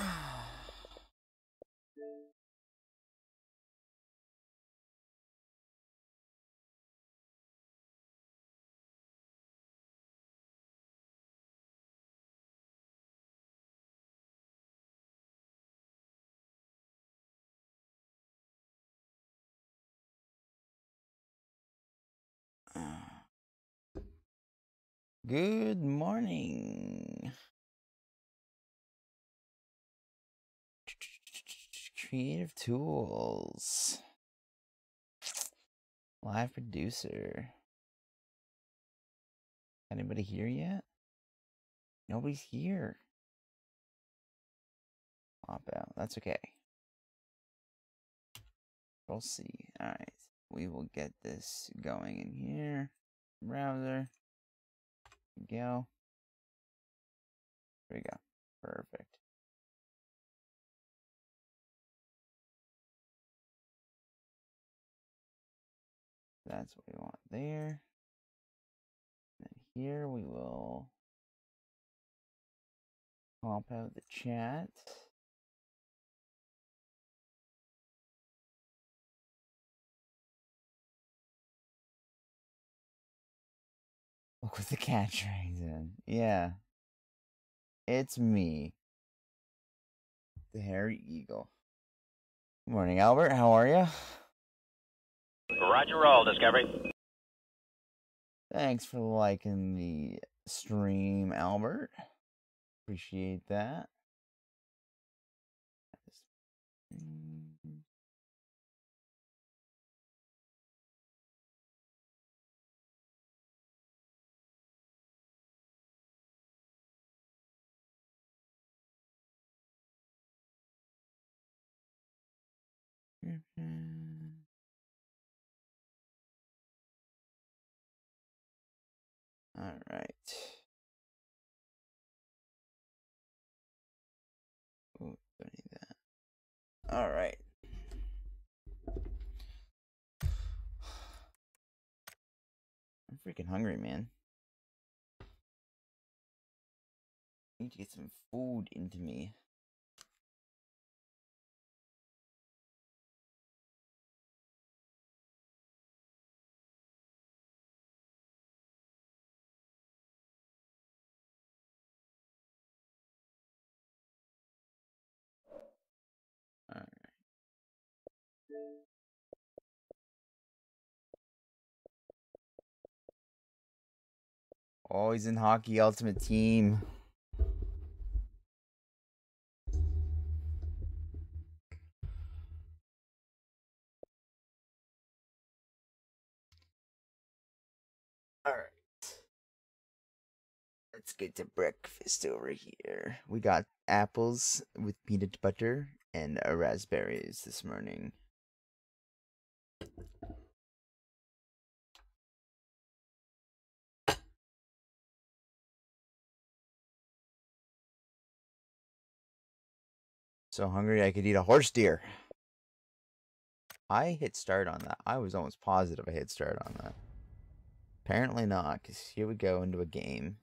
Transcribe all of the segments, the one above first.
Good morning. Creative Tools. Live producer. Anybody here yet? Nobody's here. Pop out. That's okay. We'll see. Alright. We will get this going in here. Browser. Go. There we go. Perfect. That's what we want there. And here we will pop out the chat. Look what the cat drags in. Yeah. It's me. The Harry Eagle. Good morning, Albert. How are you? Roger roll, Discovery. Thanks for liking the stream, Albert. Appreciate that. All right. Ooh, don't need that. All right. I'm freaking hungry, man. I need to get some food into me. Always in hockey ultimate team. All right. Let's get to breakfast over here. We got apples with peanut butter and uh, raspberries this morning. So hungry I could eat a horse deer. I hit start on that. I was almost positive I hit start on that. Apparently not, because here we go into a game.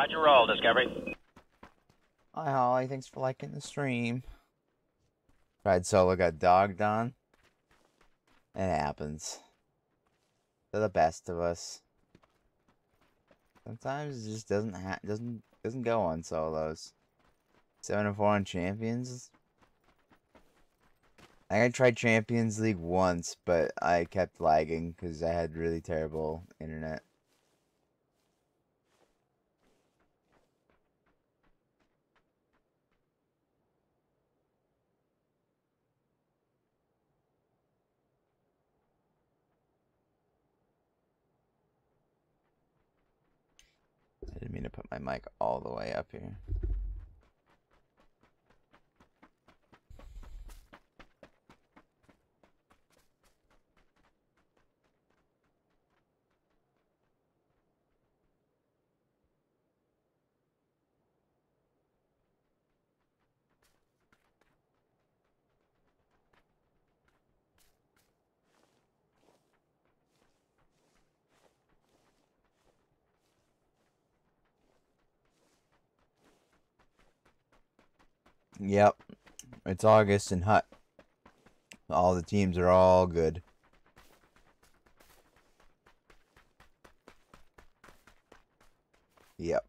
Roger roll, Discovery. Hi Holly, thanks for liking the stream. Ride solo got dogged on. It happens. They're the best of us. Sometimes it just doesn't ha doesn't doesn't go on solos. Seven and four on champions. I tried Champions League once, but I kept lagging because I had really terrible internet. Put my mic all the way up here. Yep. It's August and hot. All the teams are all good. Yep.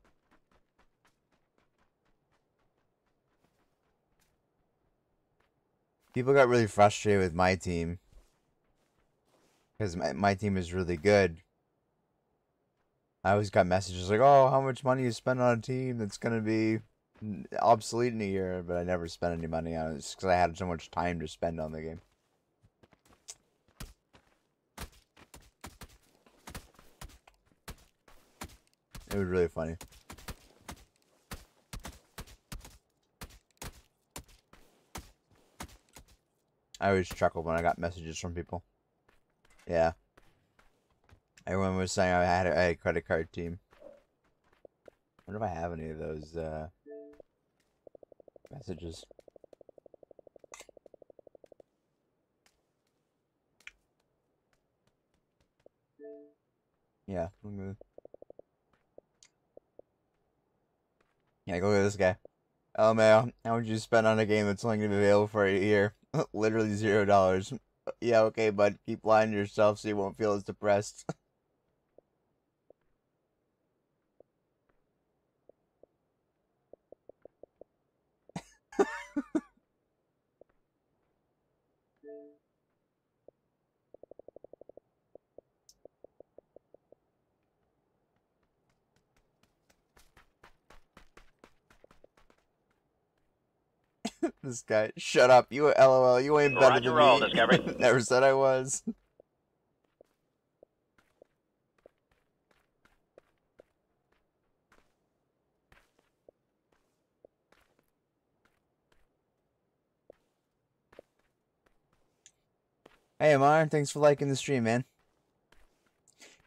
People got really frustrated with my team. Because my, my team is really good. I always got messages like, oh, how much money you spend on a team that's going to be obsolete in a year, but I never spent any money on it just because I had so much time to spend on the game. It was really funny. I always chuckle when I got messages from people. Yeah. Everyone was saying I had a, I had a credit card team. I wonder if I have any of those, uh, messages. Yeah, I'm gonna... Yeah, go look at this guy. Oh man, how much you spend on a game that's only gonna be available for a year? Literally zero dollars. Yeah, okay, bud. Keep lying to yourself so you won't feel as depressed. this guy. Shut up. You LOL. You ain't better Roger than roll, me. Discovery. Never said I was. Hey Amar, thanks for liking the stream, man.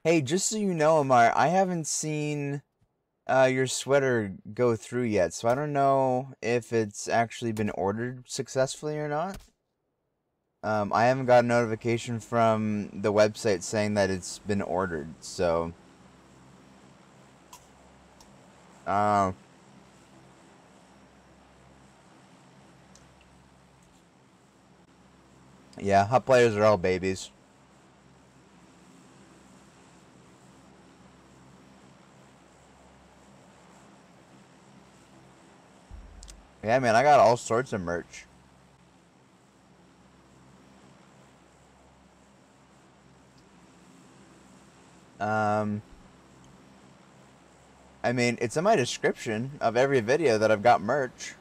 Hey, just so you know, Amar, I haven't seen uh, your sweater go through yet, so I don't know if it's actually been ordered successfully or not. Um, I haven't got a notification from the website saying that it's been ordered, so. Uh, yeah, hot players are all babies. Yeah, man, I got all sorts of merch. Um, I mean, it's in my description of every video that I've got merch.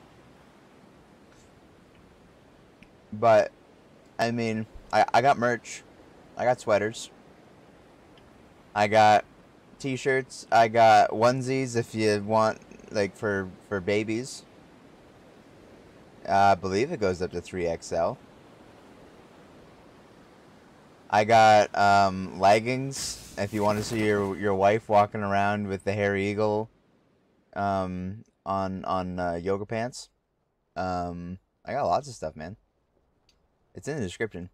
But, I mean, I, I got merch. I got sweaters. I got t-shirts. I got onesies if you want, like, for, for babies. Uh, I believe it goes up to 3XL. I got um, leggings. If you want to see your your wife walking around with the Harry Eagle um, on on uh, yoga pants, um, I got lots of stuff, man. It's in the description.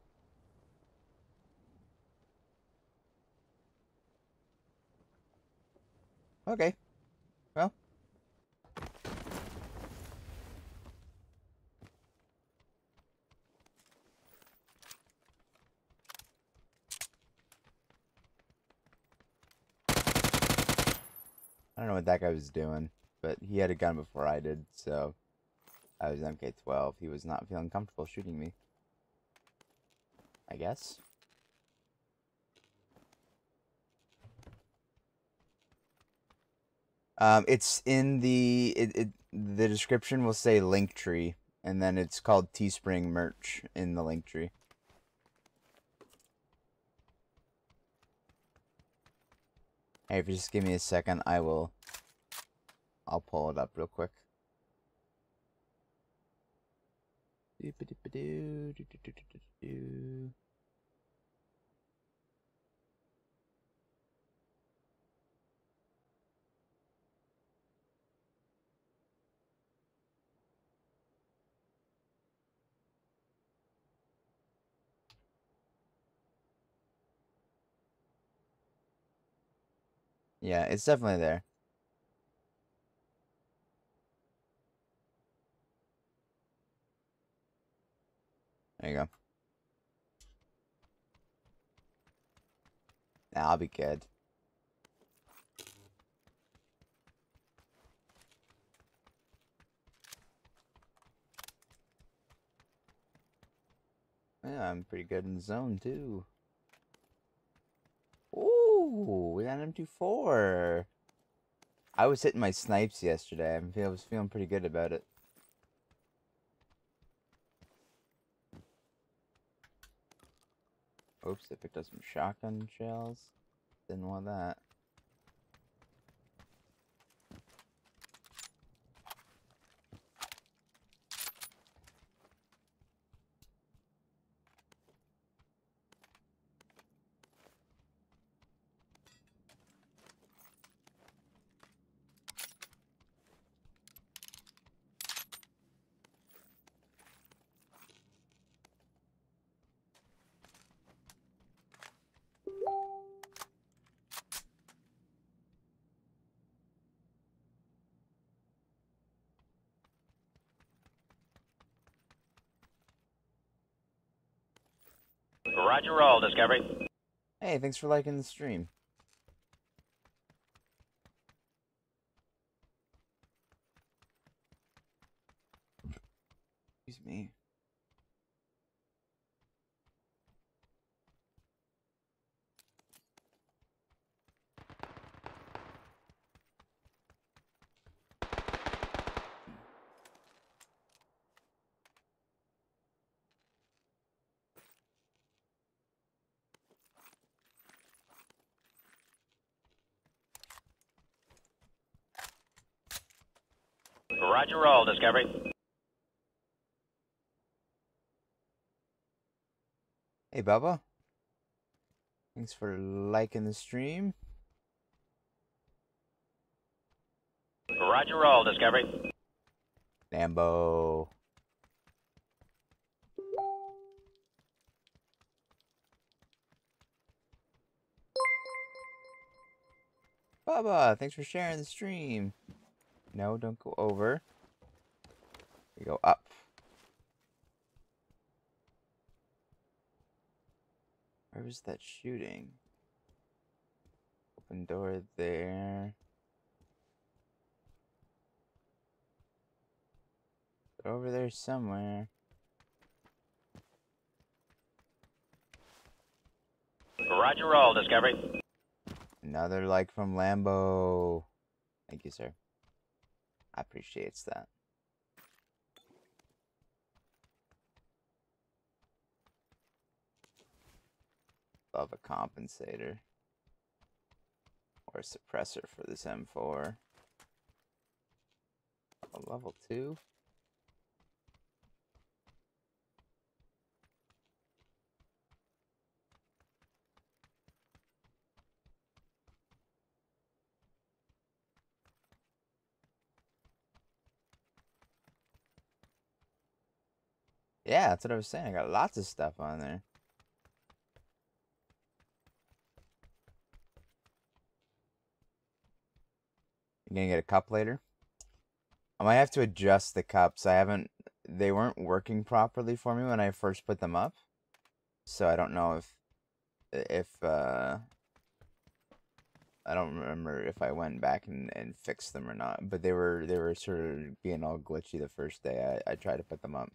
Okay. I don't know what that guy was doing, but he had a gun before I did, so I was MK12. He was not feeling comfortable shooting me. I guess. Um, it's in the it, it the description will say Linktree, and then it's called Teespring merch in the Linktree. Hey, if you just give me a second, I will I'll pull it up real quick. Yeah, it's definitely there. There you go. Nah, I'll be good. Yeah, I'm pretty good in zone too. Ooh, we got an M24. I was hitting my snipes yesterday. I feel- I was feeling pretty good about it. Oops, I picked up some shotgun shells. Didn't want that. Roger roll, Discovery. Thanks for liking the stream. Excuse me. Roger roll, Discovery. Hey, Bubba. Thanks for liking the stream. Roger roll, Discovery. Lambo. Bubba, thanks for sharing the stream. No, don't go over. We go up. Where was that shooting? Open door there. They're over there somewhere. Roger roll, Discovery. Another like from Lambo. Thank you, sir. Appreciates that. Love a compensator. Or a suppressor for this M4. A level 2? Yeah, that's what I was saying. I got lots of stuff on there. You gonna get a cup later? I might have to adjust the cups. I haven't. They weren't working properly for me when I first put them up, so I don't know if if uh I don't remember if I went back and, and fixed them or not. But they were they were sort of being all glitchy the first day I I tried to put them up.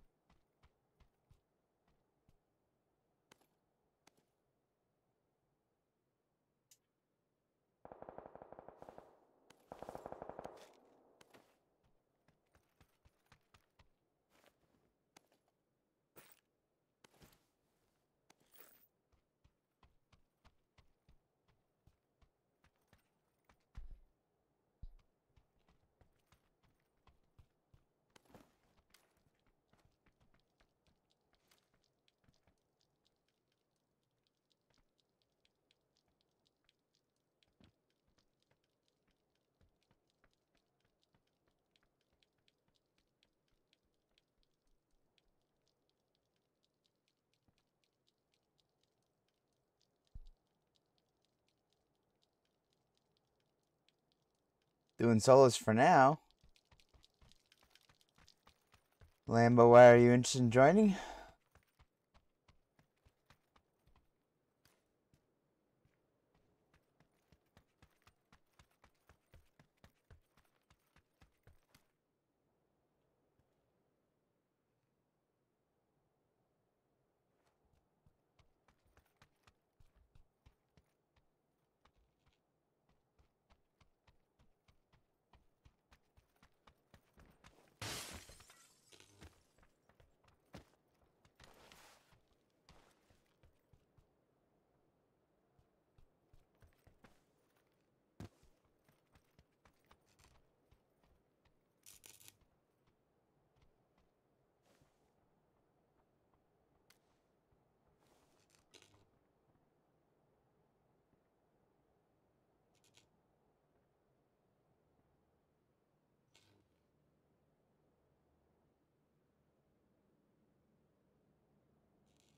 Doing solos for now. Lambo, why are you interested in joining?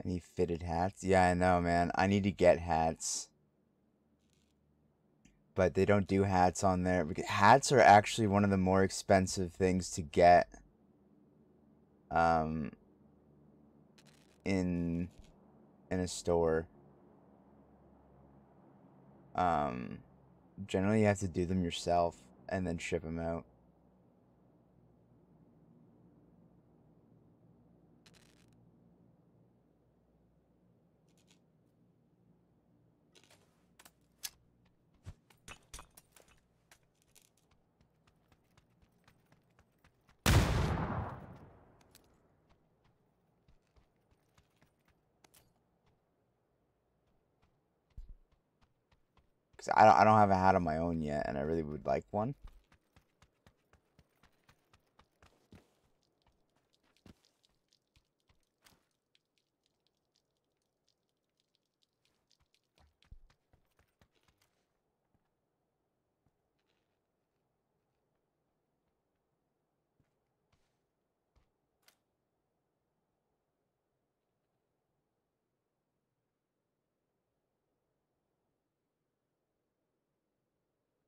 Any fitted hats? Yeah, I know, man. I need to get hats. But they don't do hats on there. Hats are actually one of the more expensive things to get. Um, in in a store. Um, generally you have to do them yourself and then ship them out. I don't, I don't have a hat of my own yet, and I really would like one.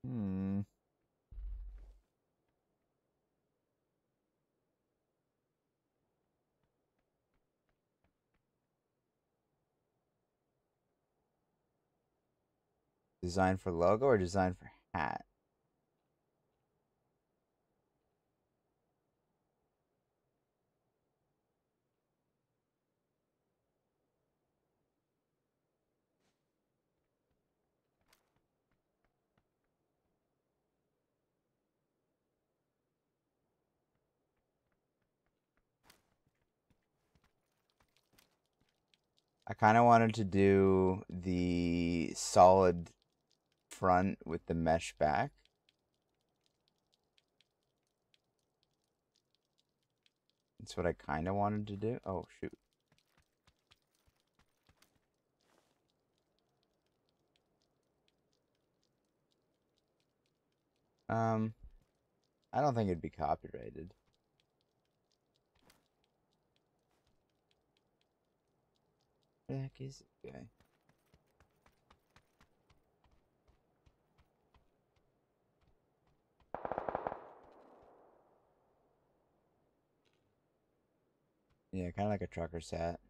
Hmm. Design for logo or design for hat? I kind of wanted to do the solid front with the mesh back. That's what I kind of wanted to do. Oh, shoot. Um, I don't think it'd be copyrighted. Where the heck is it guy? Yeah, kind of like a trucker hat.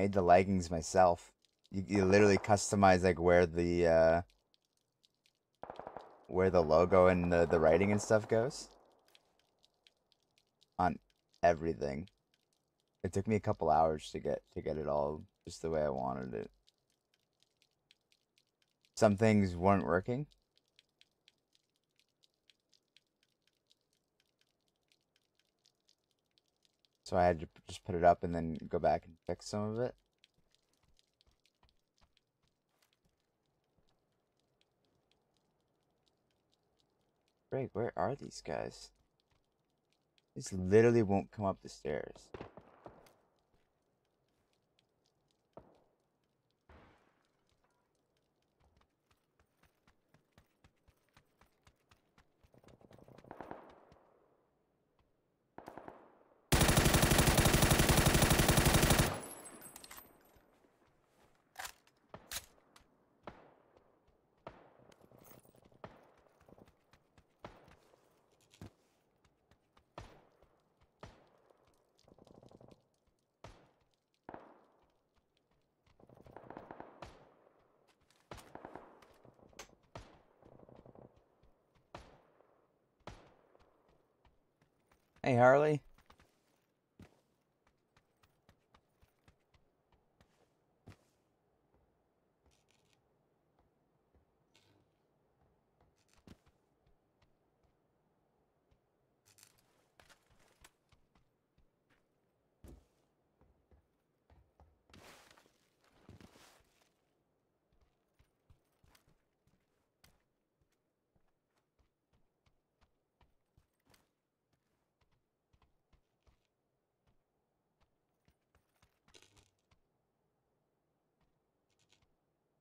Made the leggings myself. You, you literally customize like where the uh where the logo and the, the writing and stuff goes. on everything. It took me a couple hours to get to get it all just the way I wanted it. Some things weren't working. So I had to just put it up and then go back and fix some of it. Greg, where are these guys? These literally won't come up the stairs. Hey, Harley.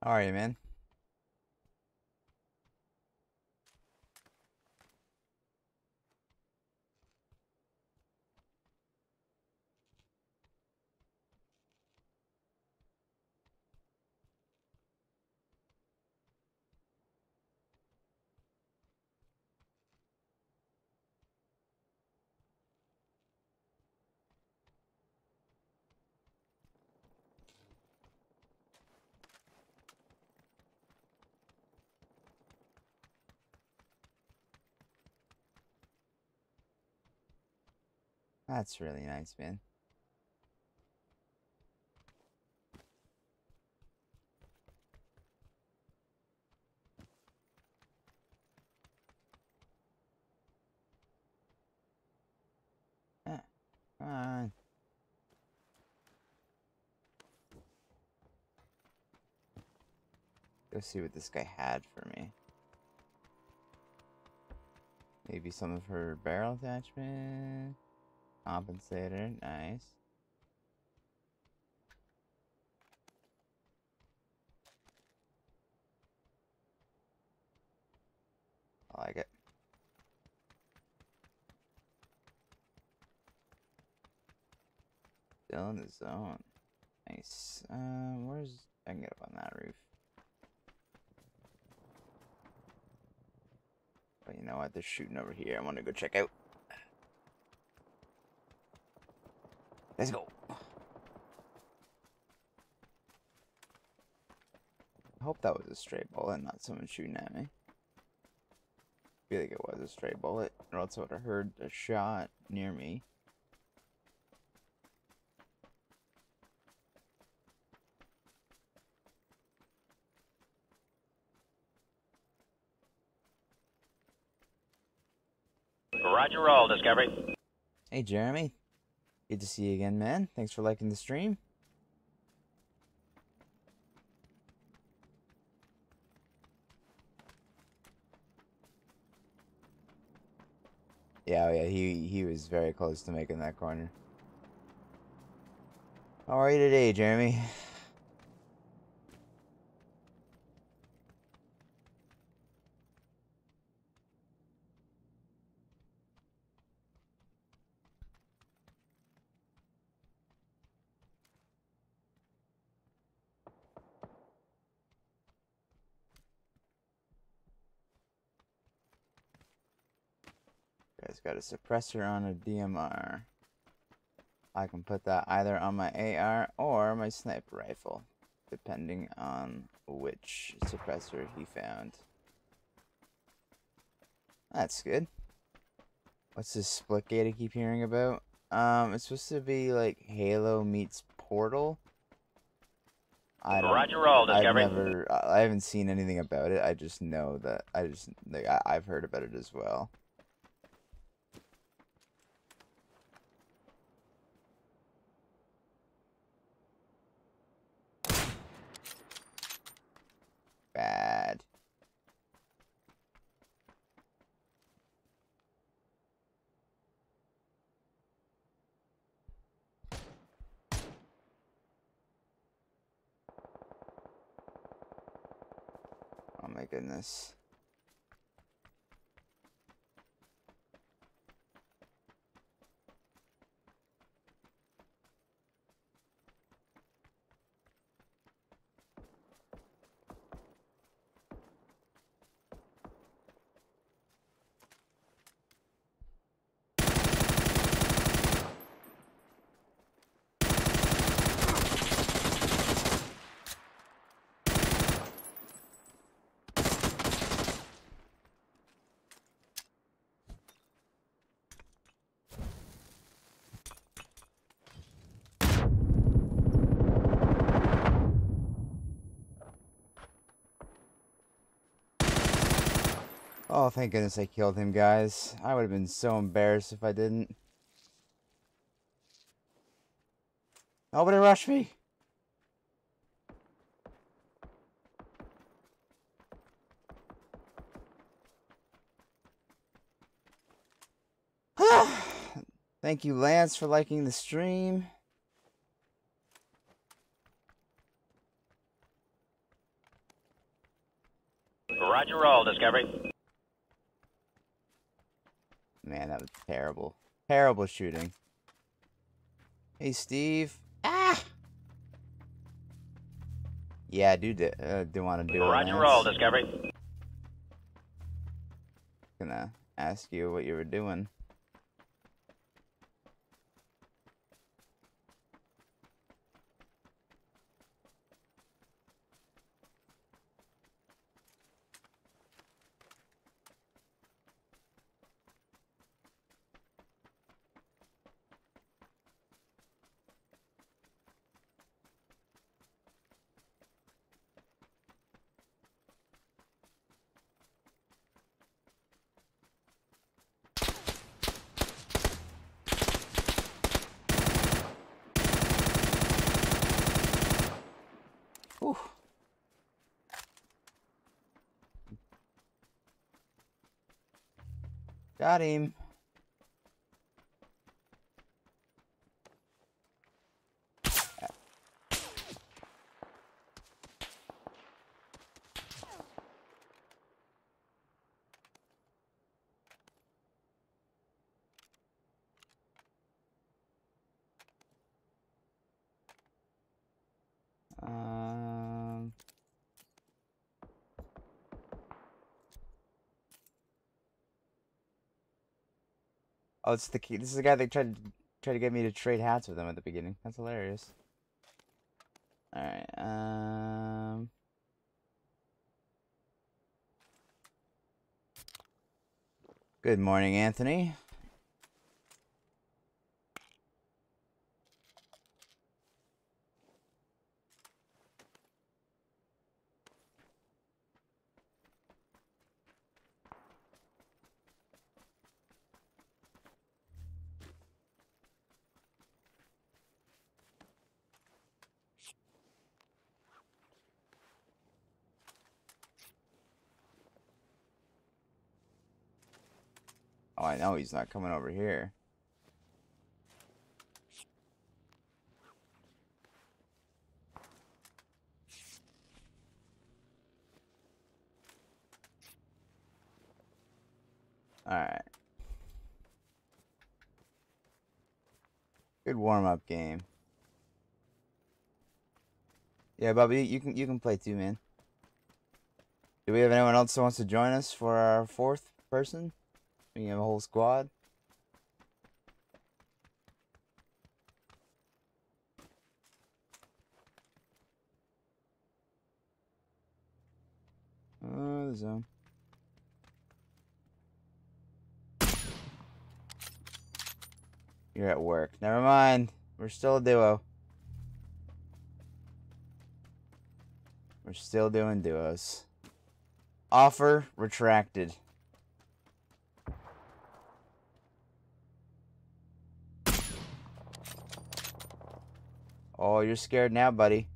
Are you, man? That's really nice, man. Ah. Go see what this guy had for me. Maybe some of her barrel attachment. Compensator, nice. I like it. Still in the zone. Nice. Um, where's... I can get up on that roof. But you know what? They're shooting over here. I want to go check out. Let's go. I hope that was a stray bullet, and not someone shooting at me. I feel like it was a stray bullet, or else I would have heard a shot near me. Roger roll, Discovery. Hey, Jeremy. Good to see you again, man. Thanks for liking the stream. Yeah, yeah, he he was very close to making that corner. How are you today, Jeremy? Got a suppressor on a DMR. I can put that either on my AR or my sniper rifle, depending on which suppressor he found. That's good. What's this Splitgate I keep hearing about? Um, it's supposed to be like Halo meets Portal. I don't. Roger roll, I've never. I I haven't seen anything about it. I just know that. I just like. I, I've heard about it as well. Bad. Oh my Oh, thank goodness I killed him, guys. I would have been so embarrassed if I didn't. Nobody rush me. Thank you, Lance, for liking the stream. Roger roll, Discovery. Man, that was terrible. Terrible shooting. Hey, Steve. Ah! Yeah, I do, d- uh, do want to do it. Roger roll, Discovery. Gonna ask you what you were doing. Got him. Oh, it's the key. This is the guy that tried to try to get me to trade hats with him at the beginning. That's hilarious. All right. Um. Good morning, Anthony. Know he's not coming over here. Alright. Good warm-up game. Yeah, Bobby, you can you can play too, man. Do we have anyone else who wants to join us for our fourth person? We have a whole squad. Uh, the zone. You're at work. Never mind. We're still a duo. We're still doing duos. Offer retracted. Oh, you're scared now, buddy.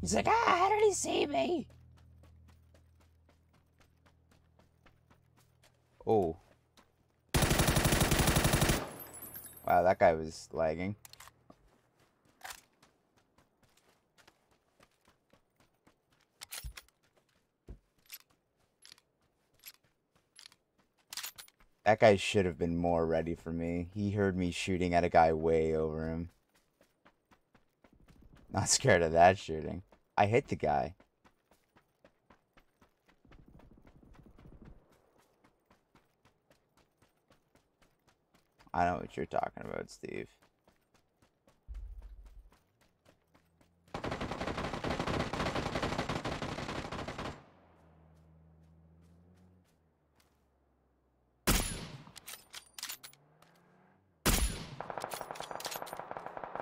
He's like, ah, how did he see me? Oh. Wow, that guy was lagging. That guy should have been more ready for me. He heard me shooting at a guy way over him. Not scared of that shooting. I hit the guy. I know what you're talking about, Steve.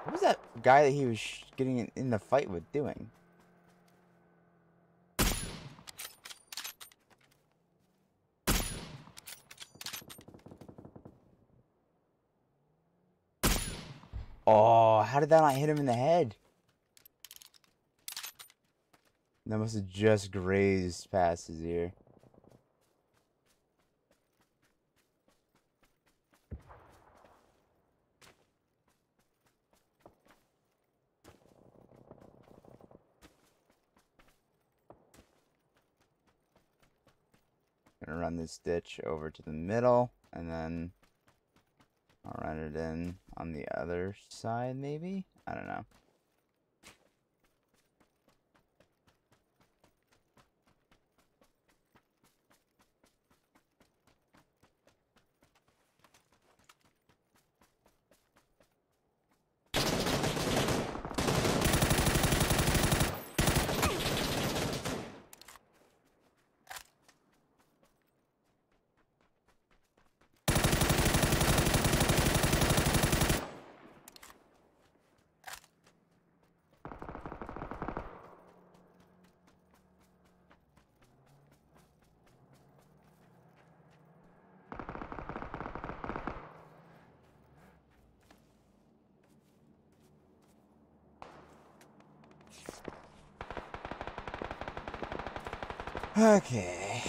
What was that guy that he was getting in, in the fight with doing? Oh, how did that not hit him in the head? That must have just grazed past his ear. This ditch over to the middle, and then I'll run it in on the other side, maybe? I don't know. Okay.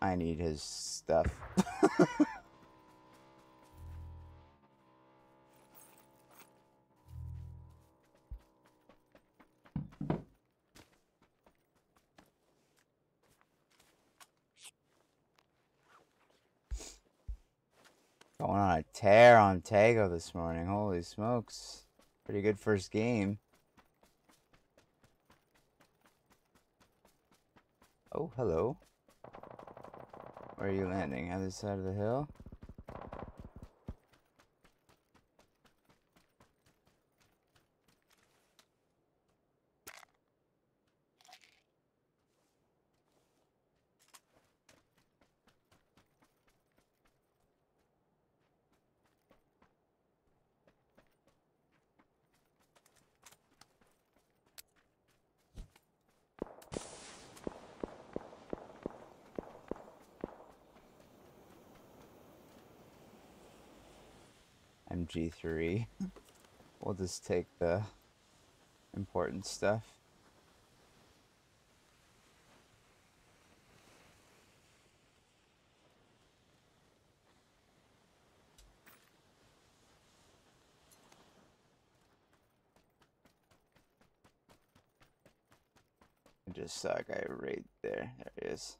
I need his stuff. on Taego this morning. Holy smokes. Pretty good first game. Oh, hello. Where are you landing? Other side of the hill? MG3. We'll just take the important stuff. I just saw a guy right there. There he is.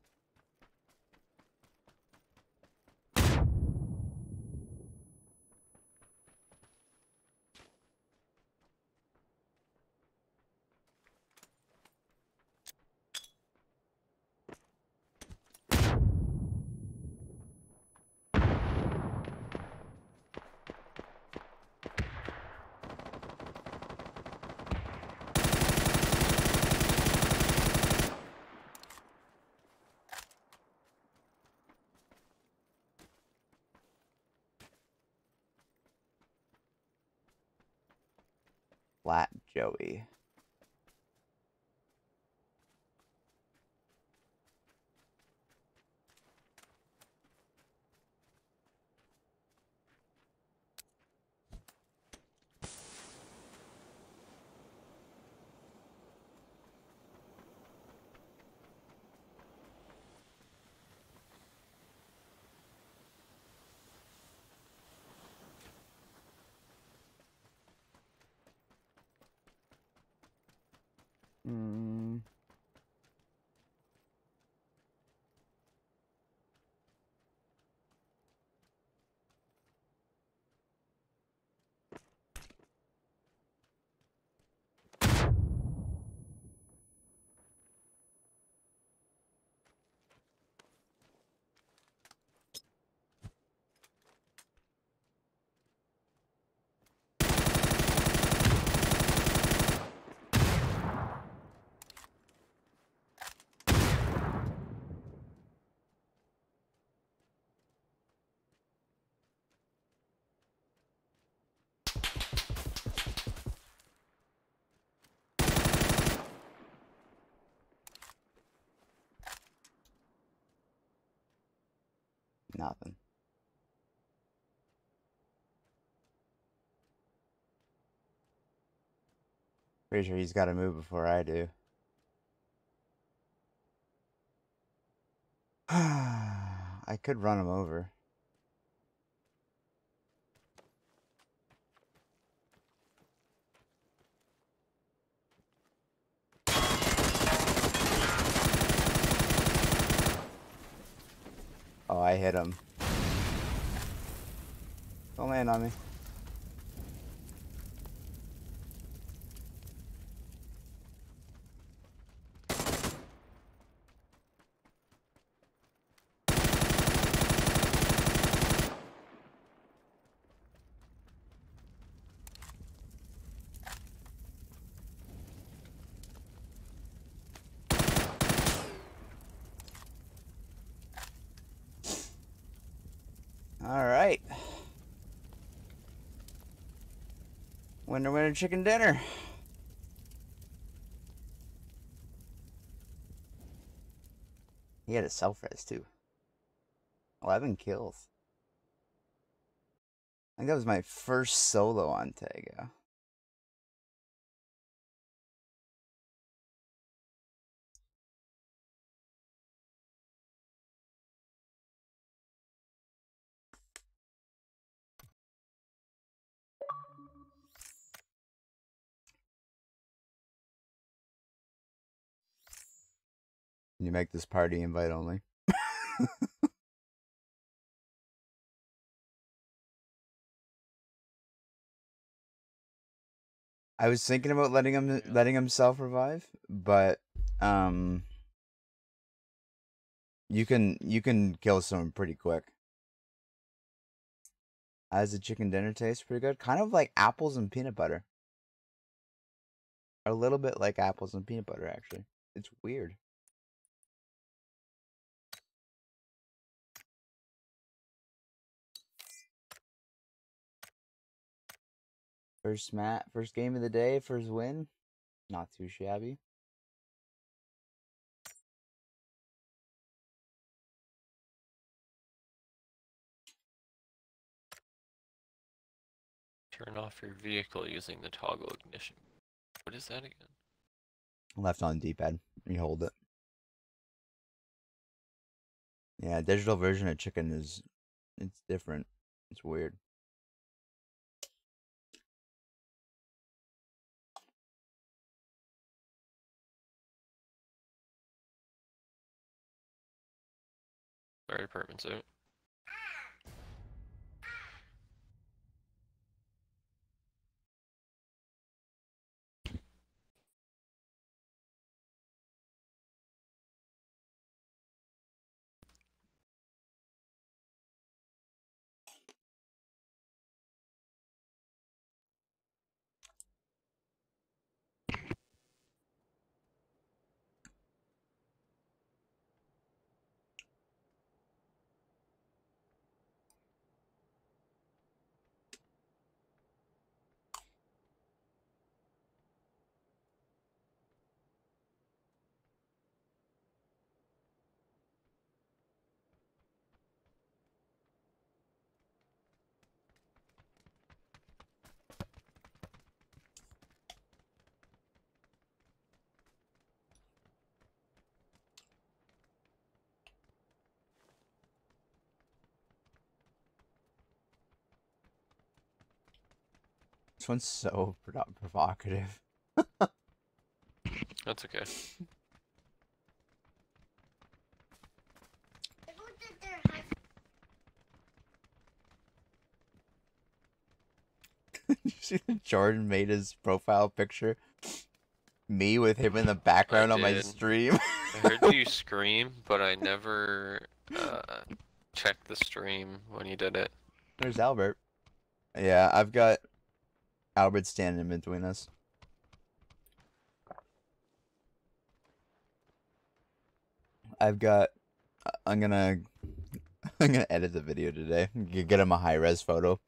Nothing. Pretty sure he's got to move before I do. I could run him over. Oh, I hit him. Don't land on me. All right. Winner, winner, chicken dinner. He had a self res too. 11 kills. I think that was my first solo on Taego. Can you make this party invite only? I was thinking about letting him letting himself revive, but um you can you can kill someone pretty quick. As the chicken dinner tastes pretty good. Kind of like apples and peanut butter. A little bit like apples and peanut butter actually. It's weird. First mat, first game of the day, first win. Not too shabby. Turn off your vehicle using the toggle ignition. What is that again? Left on D-pad. You hold it. Yeah, digital version of chicken is it's different. It's weird. Fire department's out. This one's so provocative. That's okay. you see that Jordan made his profile picture? Me with him in the background on my stream. I heard you scream, but I never uh, checked the stream when you did it. There's Albert. Yeah, I've got Albert standing in between us. I've got. I'm gonna. I'm gonna edit the video today. Get him a high res photo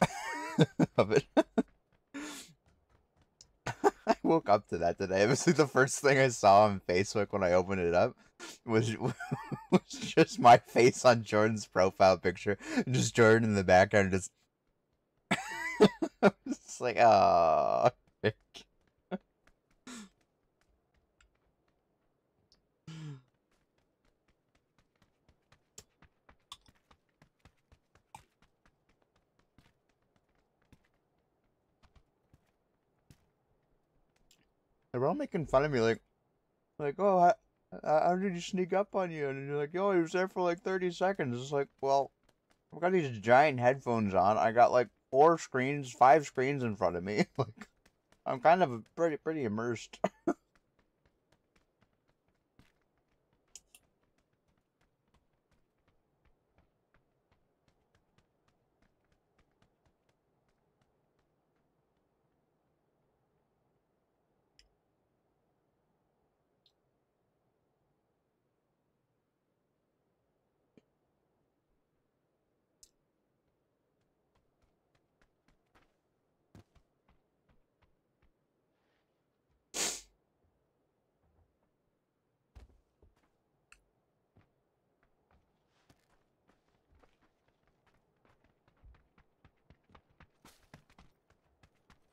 of it. I woke up to that today. It was like the first thing I saw on Facebook when I opened it up was was just my face on Jordan's profile picture, just Jordan in the background, just. it's like, oh. They're all making fun of me, like, like, oh, I, how did he sneak up on you? And you're like, oh, he was there for like 30 seconds. It's like, well, I've got these giant headphones on. I got like four screens, five screens in front of me. like, I'm kind of pretty, pretty immersed.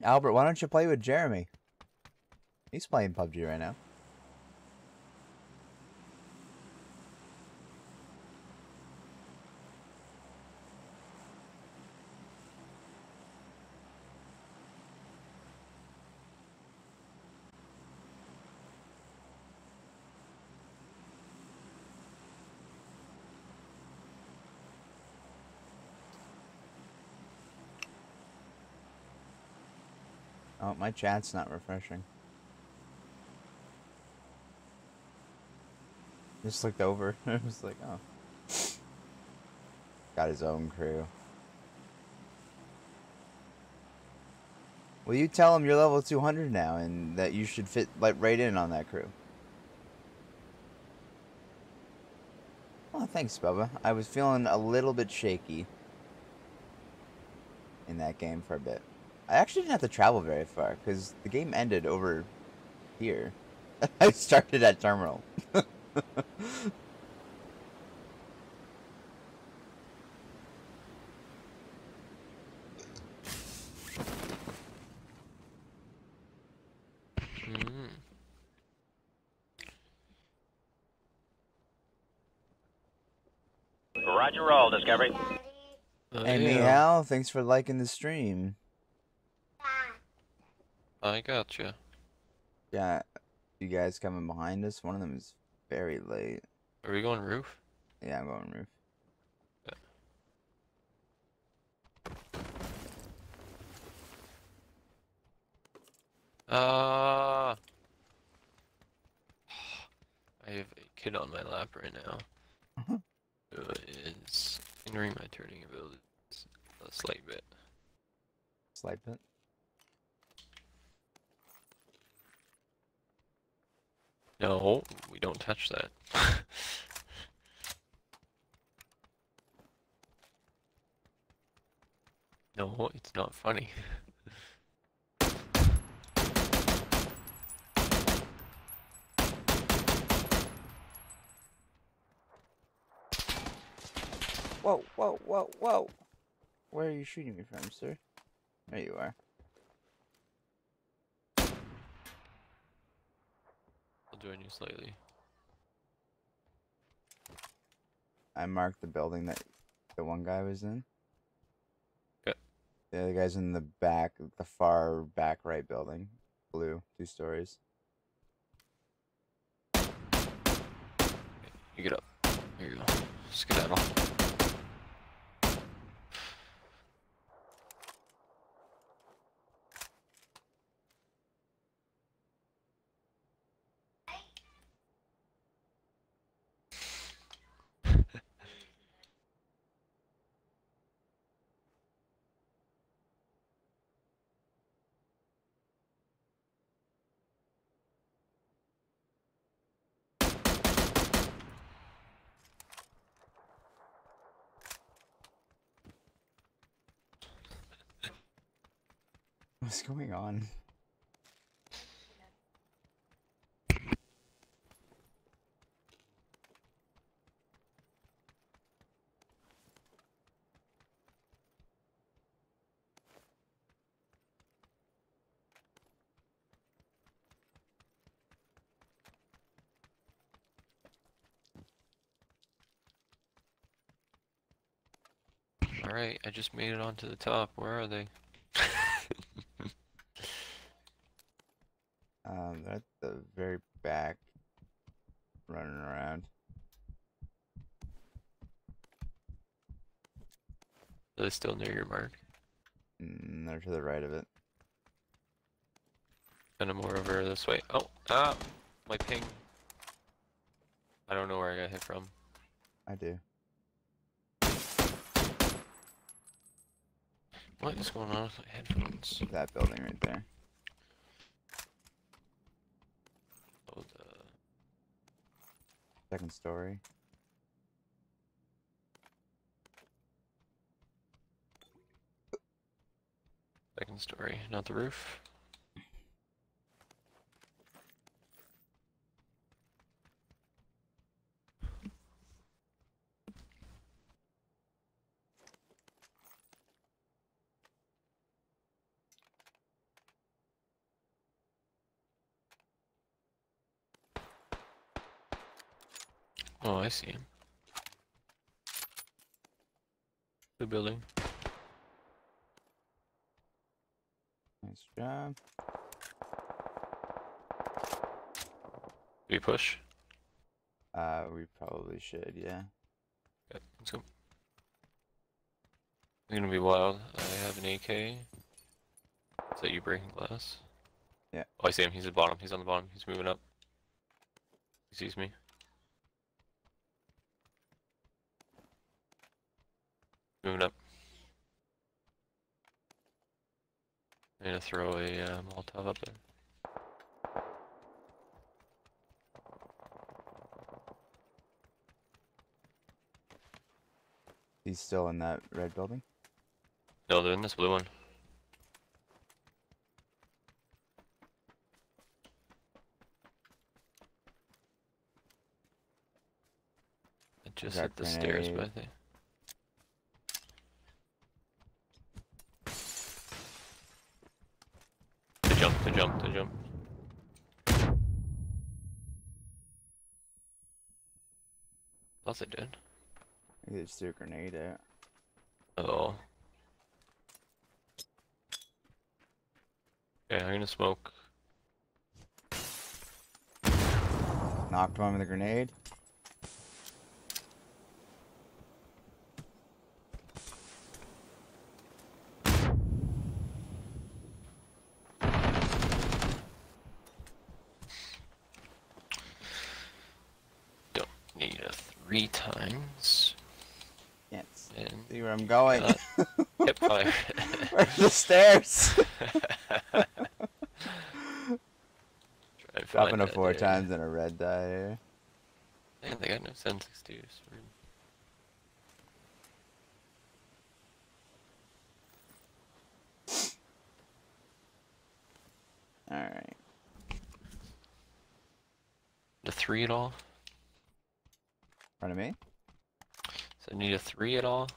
Albert, why don't you play with Jeremy? He's playing PUBG right now. Oh, my chat's not refreshing. Just looked over. I was like, oh. Got his own crew. Well, you tell him you're level 200 now and that you should fit like right in on that crew. Oh, thanks, Bubba. I was feeling a little bit shaky in that game for a bit. I actually didn't have to travel very far because the game ended over here. I started at terminal. Mm. Roger roll, Discovery. Oh, hey, yeah, Mihal, thanks for liking the stream. I gotcha. Yeah, you guys coming behind us? One of them is very late. Are we going roof? Yeah, I'm going roof. Uh, I have a kid on my lap right now. Mhm. Who is hindering my turning abilities a slight bit. Slight bit. No, we don't touch that. no, it's not funny. Whoa, whoa, whoa, whoa! Where are you shooting me from, sir? There you are. I'll join you slightly. I marked the building that the one guy was in. The other guy's in the back, the far back right building. Blue, two stories. You get up. Here you go. Skedaddle. What's going on? Alright, I just made it onto the top. Where are they? Um, they're at the very back, running around. Are they still near your mark? Mm, they're to the right of it. Send them more over this way. Oh, ah! My ping. I don't know where I got hit from. I do. What is going on with my headphones? That building right there. Oh, the... Second story. Second story, not the roof. Oh, I see him. The building. Nice job. We push? Uh, we probably should, yeah. Okay, let's go. It's gonna be wild. I have an AK. Is that you breaking glass? Yeah. Oh, I see him. He's at the bottom. He's on the bottom. He's moving up. He sees me. Moving up. I'm gonna throw a uh, Molotov up there. He's still in that red building. No, they're in this blue one. I just hit the stairs, but I think. To jump, to jump, to jump. Thought they did. I think they just threw a grenade at. Oh. Yeah, I'm gonna smoke. Knocked one with a grenade. Need a three times. Can't And see where I'm going. Uh, hip fire. Where's the stairs? Dropping a four area. times and a red die here. Man, they got no Sen 62s. Weird. Alright. A three at all? Front of me? So need a three at all?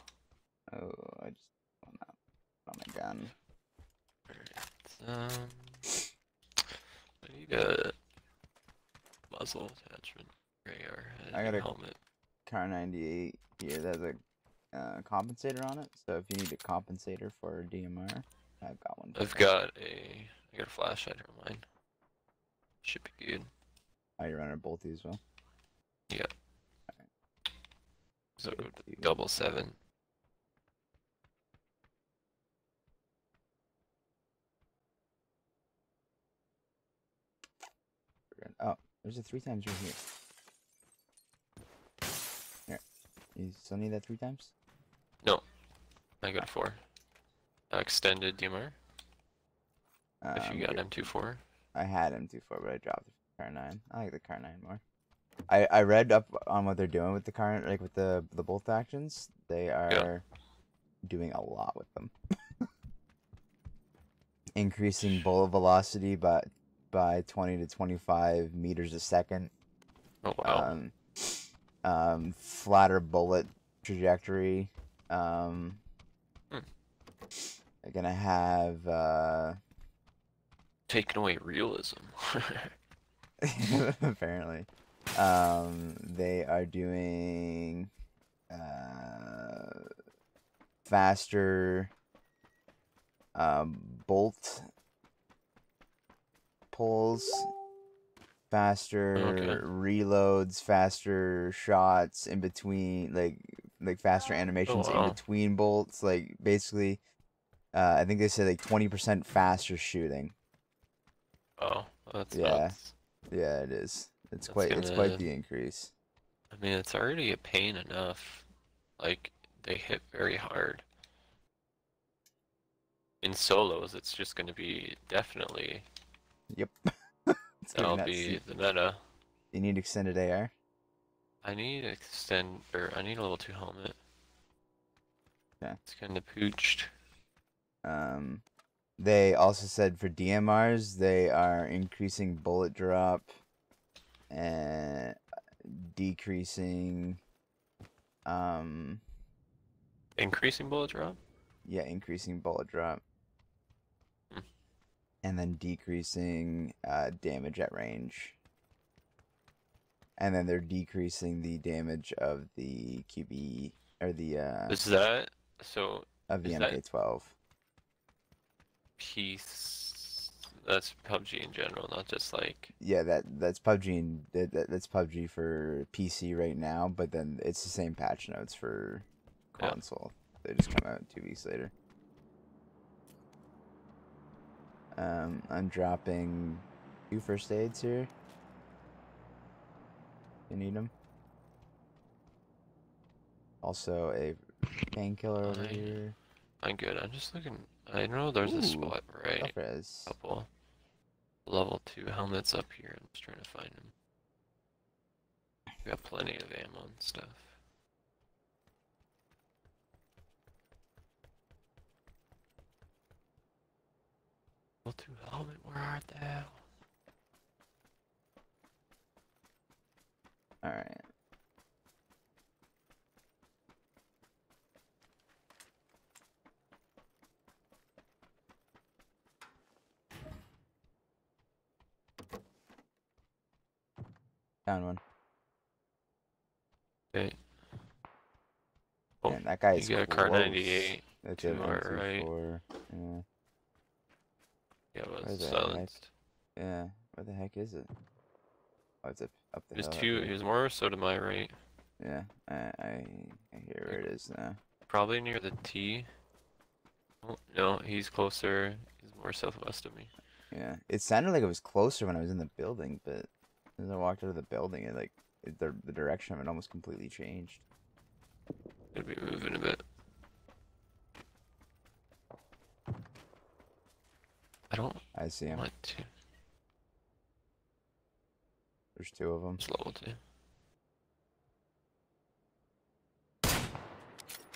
Oh, I just on that on my gun. Um, I need a muzzle attachment. AR, I got a- helmet. Kar 98 here. That's a uh, compensator on it. So if you need a compensator for a DMR, I've got one. I've got a I got a flashlight on mine. Should be good. Oh, you're running both these as well. So double seven. Oh, there's a three times right here. Here, you still need that three times? No. I got a four. Uh, extended DMR. If Um, you got here- M24. I had M24, but I dropped the car nine. I like the car nine more. I I read up on what they're doing with the current like with the the bolt actions. They are doing a lot with them. Increasing bullet velocity by by 20 to 25 meters a second. Oh wow. Um, um, flatter bullet trajectory. Um, Hmm. they're gonna have uh, Taking away realism. apparently. Um, they are doing uh, faster um, bolt pulls, faster Okay. reloads, faster shots in between, like like faster animations wow. in between bolts. Like basically, uh, I think they said like twenty percent faster shooting. oh, that's Yeah. nuts. Yeah, it is. It's quite it's gonna- quite the increase. I mean, it's already a pain enough. Like they hit very hard. In solos, it's just going to be definitely Yep. It's that'll be the meta. You need extended AR. I need extend or I need a level two helmet. Yeah. It's kind of pooched. Um, they also said for DMRs they are increasing bullet drop and decreasing. Um, Increasing bullet drop. yeah, increasing bullet drop. Hmm. And then decreasing uh, damage at range. And then they're decreasing the damage of the QB or the uh Is that so? of the is MK12. Piece. That's PUBG in general, not just like. Yeah, that that's PUBG and that, that- that's PUBG for PC right now, but then it's the same patch notes for Yeah. console. They just come out two weeks later. Um, I'm dropping two first aids here. You need them. Also a painkiller over I- here. I'm good. I'm just looking. I know there's Ooh, a spot right. Self-res. Couple level two helmets up here. I'm just trying to find them. We Got plenty of ammo and stuff. Level two helmet. Where art thou? All Down one. Okay. Oh, Man, that guy's you got a Kar 98. That's it. right. Four. Yeah. Yeah, it's heck? silenced. Yeah. Where the heck is it? Oh, it's up up the There's hill. two. here. There's more so to my right. Yeah. I I I hear where it is now. Probably near the T. Oh, no, he's closer. He's more southwest of me. Yeah. It sounded like it was closer when I was in the building, but as I walked out of the building, and like the the direction of it almost completely changed. Could be moving a bit. I don't I see him. want to. There's two of them. It's level two.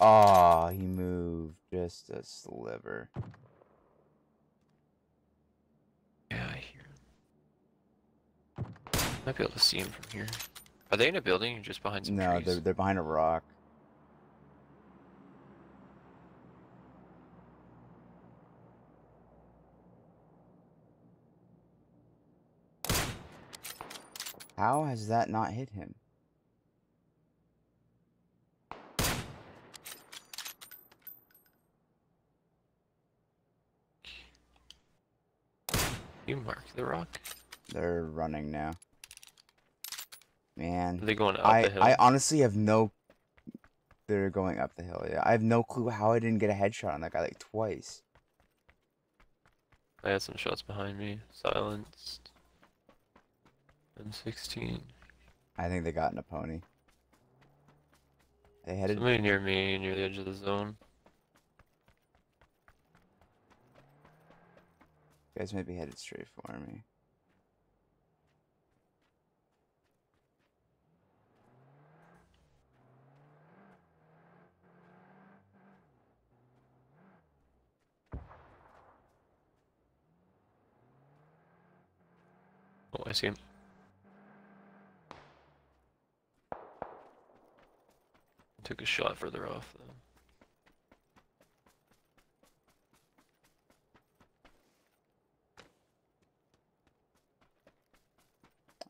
Oh, he moved just a sliver. Might be able to see them from here. Are they in a building or just behind some no, trees? No, they're, they're behind a rock. How has that not hit him? You mark the rock? They're running now. Man, they're going up I the hill? I honestly have no. They're going up the hill. Yeah, I have no clue how I didn't get a headshot on that guy like twice. I had some shots behind me. Silenced. M16. I think they got in a pony. They headed. Somebody near me, near the edge of the zone. You guys might be headed straight for me. I see him. Took a shot further off though.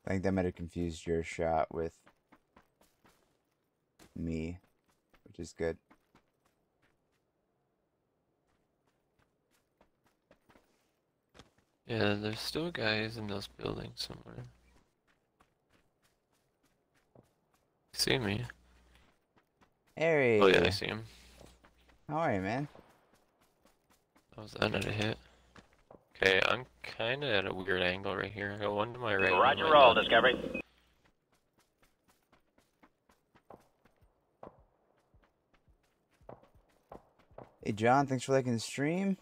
I think that might have confused your shot with me, which is good. Yeah, there's still guys in those buildings somewhere. See me? Harry, Oh yeah, I see him. how are you, man? Oh, that was that not a hit. Okay, I'm kinda at a weird angle right here. I got one to my right. Roger my roll, left. Discovery. Hey, John, thanks for liking the stream.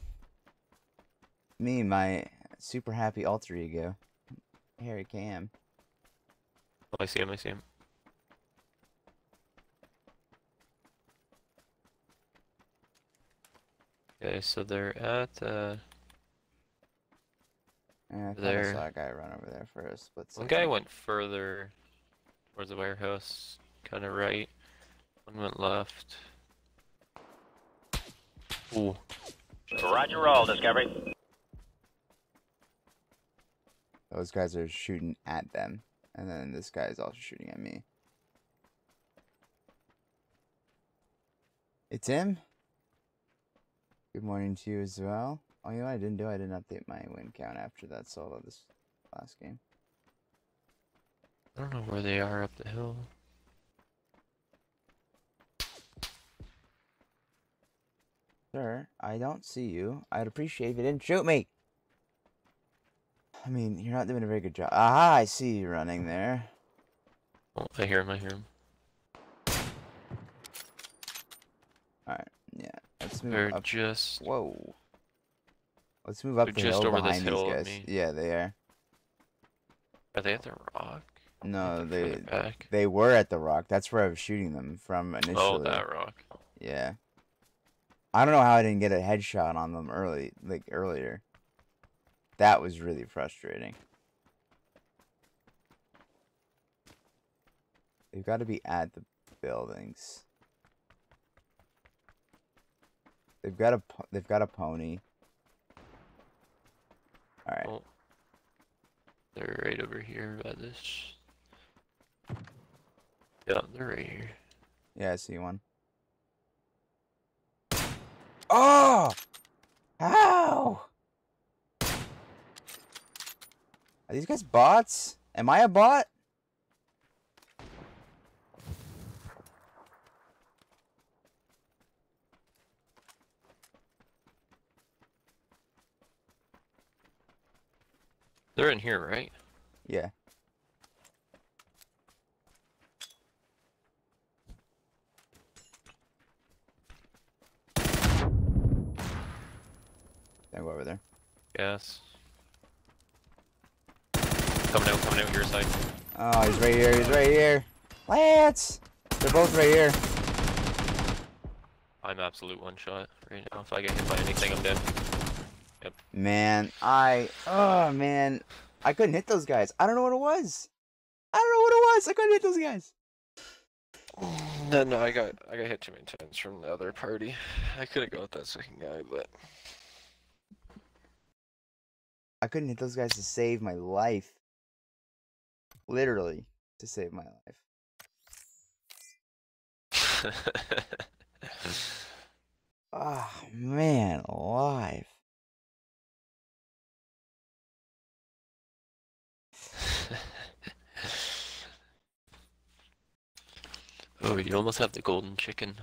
Me, my super happy alter ego, Harry Cam. Oh, I see him, I see him. Okay, so they're at, uh, Yeah, I thought I There. saw a guy run over there for a split one second. guy went further towards the warehouse, kinda right. One went left. Ooh, Roger roll, Discovery. Those guys are shooting at them, and then this guy is also shooting at me. It's him. Good morning to you as well. Oh, you know what I didn't do? I didn't update my win count after that solo this last game. I don't know where they are up the hill. Sir, I don't see you. I'd appreciate if you didn't shoot me. I mean, you're not doing a very good job. Ah, I see you running there. Oh, I hear him, I hear him. Alright, yeah. Let's move They're up. just, Whoa. Let's move up They're the just hill over this behind hill these guys. Yeah, they are. are they at the rock? No, they they were at the rock. That's where I was shooting them from initially. Oh, that rock. Yeah. I don't know how I didn't get a headshot on them early, like earlier. That was really frustrating. They've got to be at the buildings. They've got a they've got a pony. All right. Oh. They're right over here by this. Yeah, they're right here. Yeah, I see one. Oh! How? Are these guys bots? Am I a bot? They're in here, right? Yeah. I go over there? Yes. Coming out, coming out your side. Oh, he's right here. He's right here. Lance! They're both right here. I'm absolute one shot right now. If I get hit by anything, I'm dead. Yep. Man, I. Oh, man. I couldn't hit those guys. I don't know what it was. I don't know what it was. I couldn't hit those guys. No, no, I got I got hit too many times from the other party. I could have got that second guy, but I couldn't hit those guys to save my life literally to save my life. oh man, alive. oh, you almost have the golden chicken.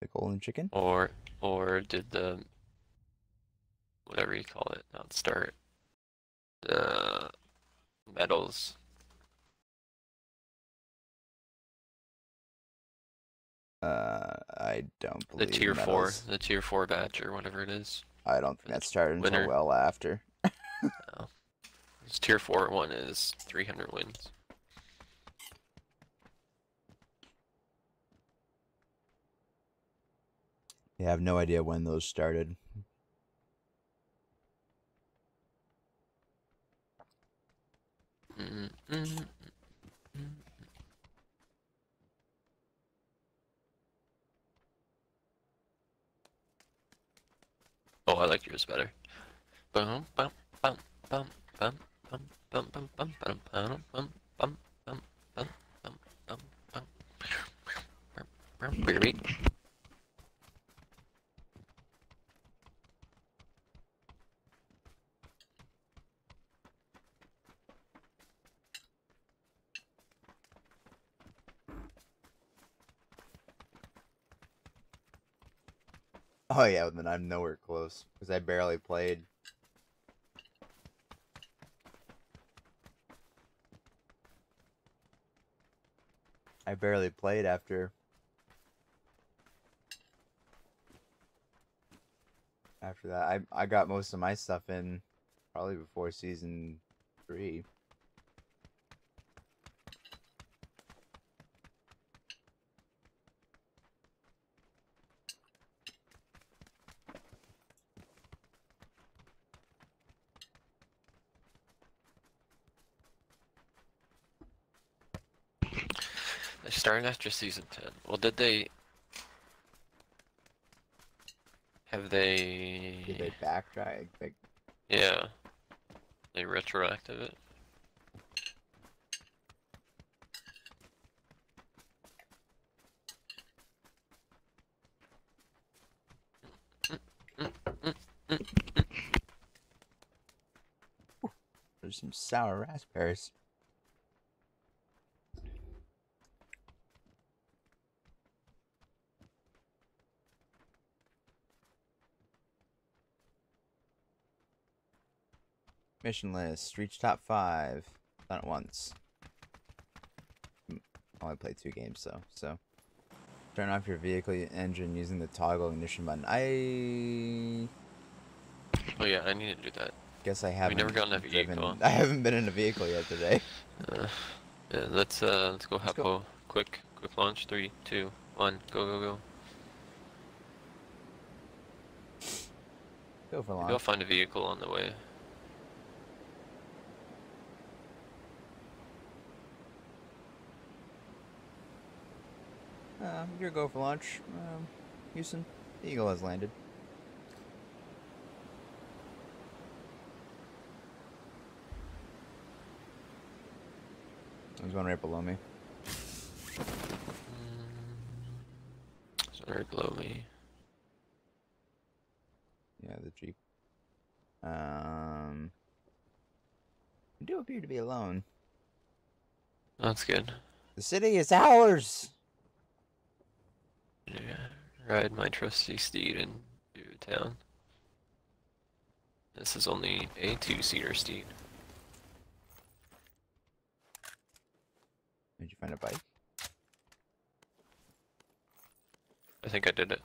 The golden chicken? Or or did the whatever you call it, not start medals Uh, I don't believe the tier four the tier four badge or whatever it is I don't think that started until well after. no. this tier four one is 300 wins Yeah, I have no idea when those started. Mm, mm, mm, mm. Oh, I like yours better. Bum, bum, bum, bum, bum, bum, bum, bum, bum, bum, bum, bum, bum, bum, bum, bum, bum, bum. Bum, bum, Oh yeah, then I'm nowhere close because I barely played. I barely played after after that. I I got most of my stuff in probably before season 3. Started after season 10. Well, did they. Have they. Did they backtrack? Like, Yeah. They retroactive it. there's some sour raspberries. List. Reach top five. Done it once. Mm, Only played two games though, so. Turn off your vehicle engine using the toggle ignition button. I Oh, yeah, I need to do that. guess I haven't. We never got in a vehicle. I haven't been in a vehicle yet today. Uh, yeah, let's uh, let's go Let's go. Hapo. Quick, quick launch. Three, two, one, go, go, go. Go for launch. I'll find a vehicle on the way. Uh, you're go for launch. Um, Houston, the Eagle has landed. There's one right below me. It's right below me. Yeah, the Jeep. Um, you do appear to be alone. That's good. The city is ours! Yeah, ride my trusty steed into town. This is only a two-seater steed. Did you find a bike? I think I did it.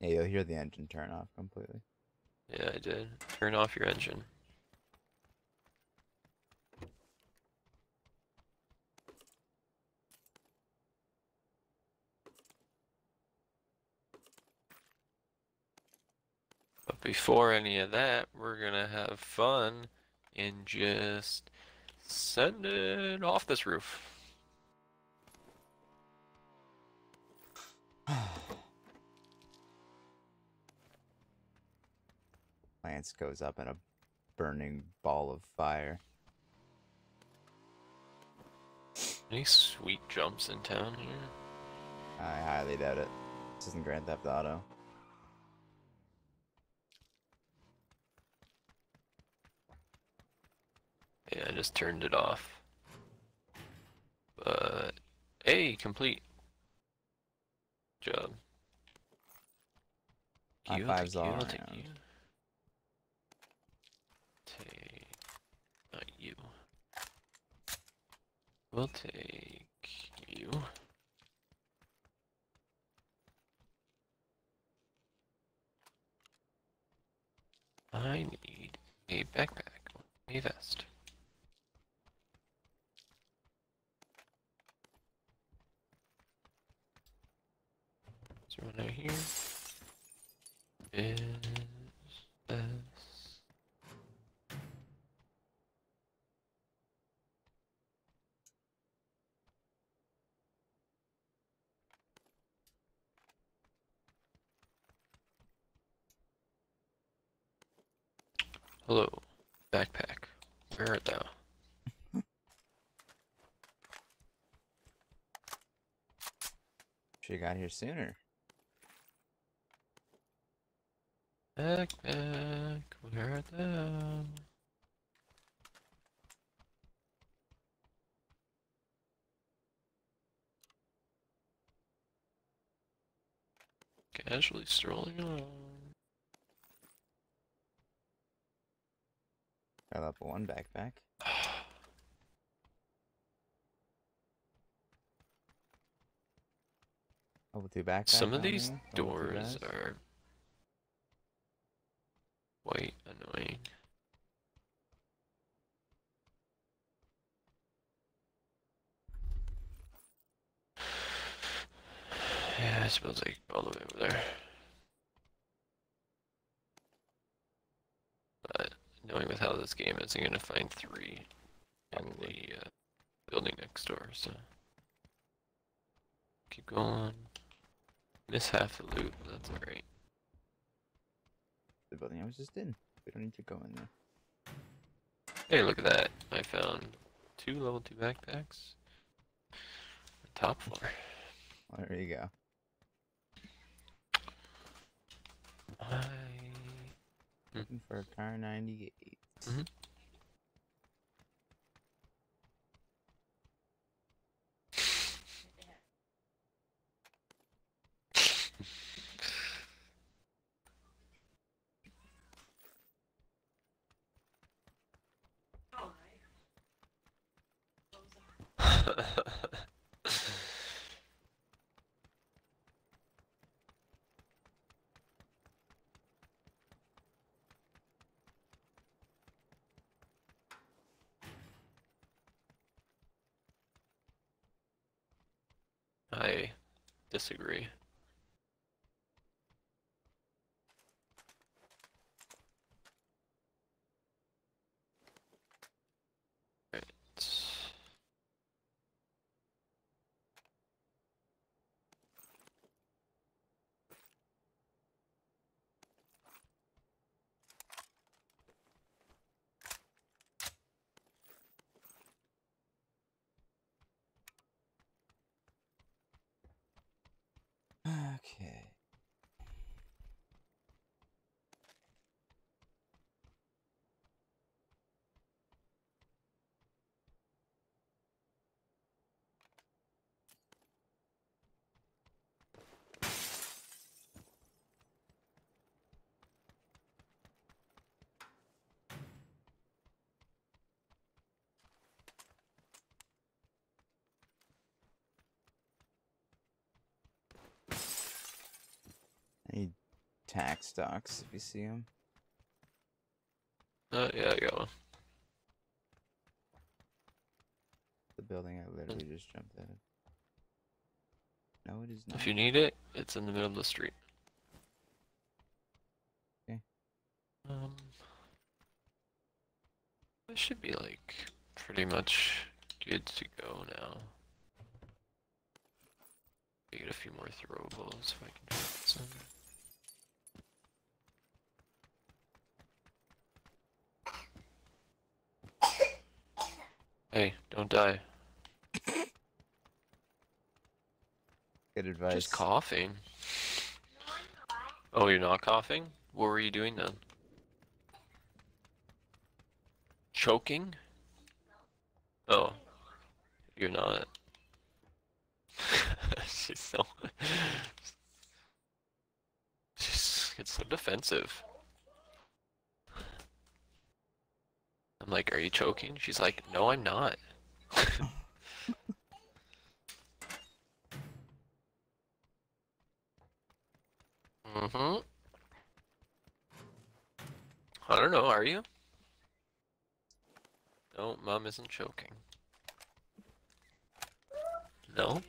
Yeah, you'll hear the engine turn off completely. Yeah, I did. Turn off your engine. But before any of that, we're gonna have fun and just send it off this roof. Lance goes up in a burning ball of fire. Any sweet jumps in town here? I highly doubt it. This isn't Grand Theft Auto. Yeah, I just turned it off. But hey, complete. Job. High You, fives all take around. you. Take not you. We'll take you. I need a backpack, a vest. Is there one out here? Is this? Hello, backpack. Where art thou? Should have got here sooner. Backpack, where art thou? Casually strolling along. Got up one backpack. Level two backpack. Some of these doors are quite annoying. Yeah, I suppose like all the way over there. But knowing with how this game is, I'm gonna find three in the uh, building next door. So keep going. Miss half the loot, but that's alright. The building I was just in. We don't need to go in there. Hey, look at that! I found two level two backpacks. Top floor. There you go. I Looking for a Kar 98. Mhm. I disagree. Right. Okay. I tack stocks if you see them. Uh, yeah, I got one. The building I literally just jumped out of. No, it is not. If you need it, it's in the middle of the street. Okay. Um, I should be like pretty much good to go now. Get a few more throwables if I can find some. Hey, don't die. Good advice. Just coughing. Oh, you're not coughing? What were you doing then? Choking? Oh. You're not. She's so. She's gets so defensive. I'm like, are you choking? She's like, no, I'm not. mm-hmm. I don't know, are you? No, mom isn't choking. No?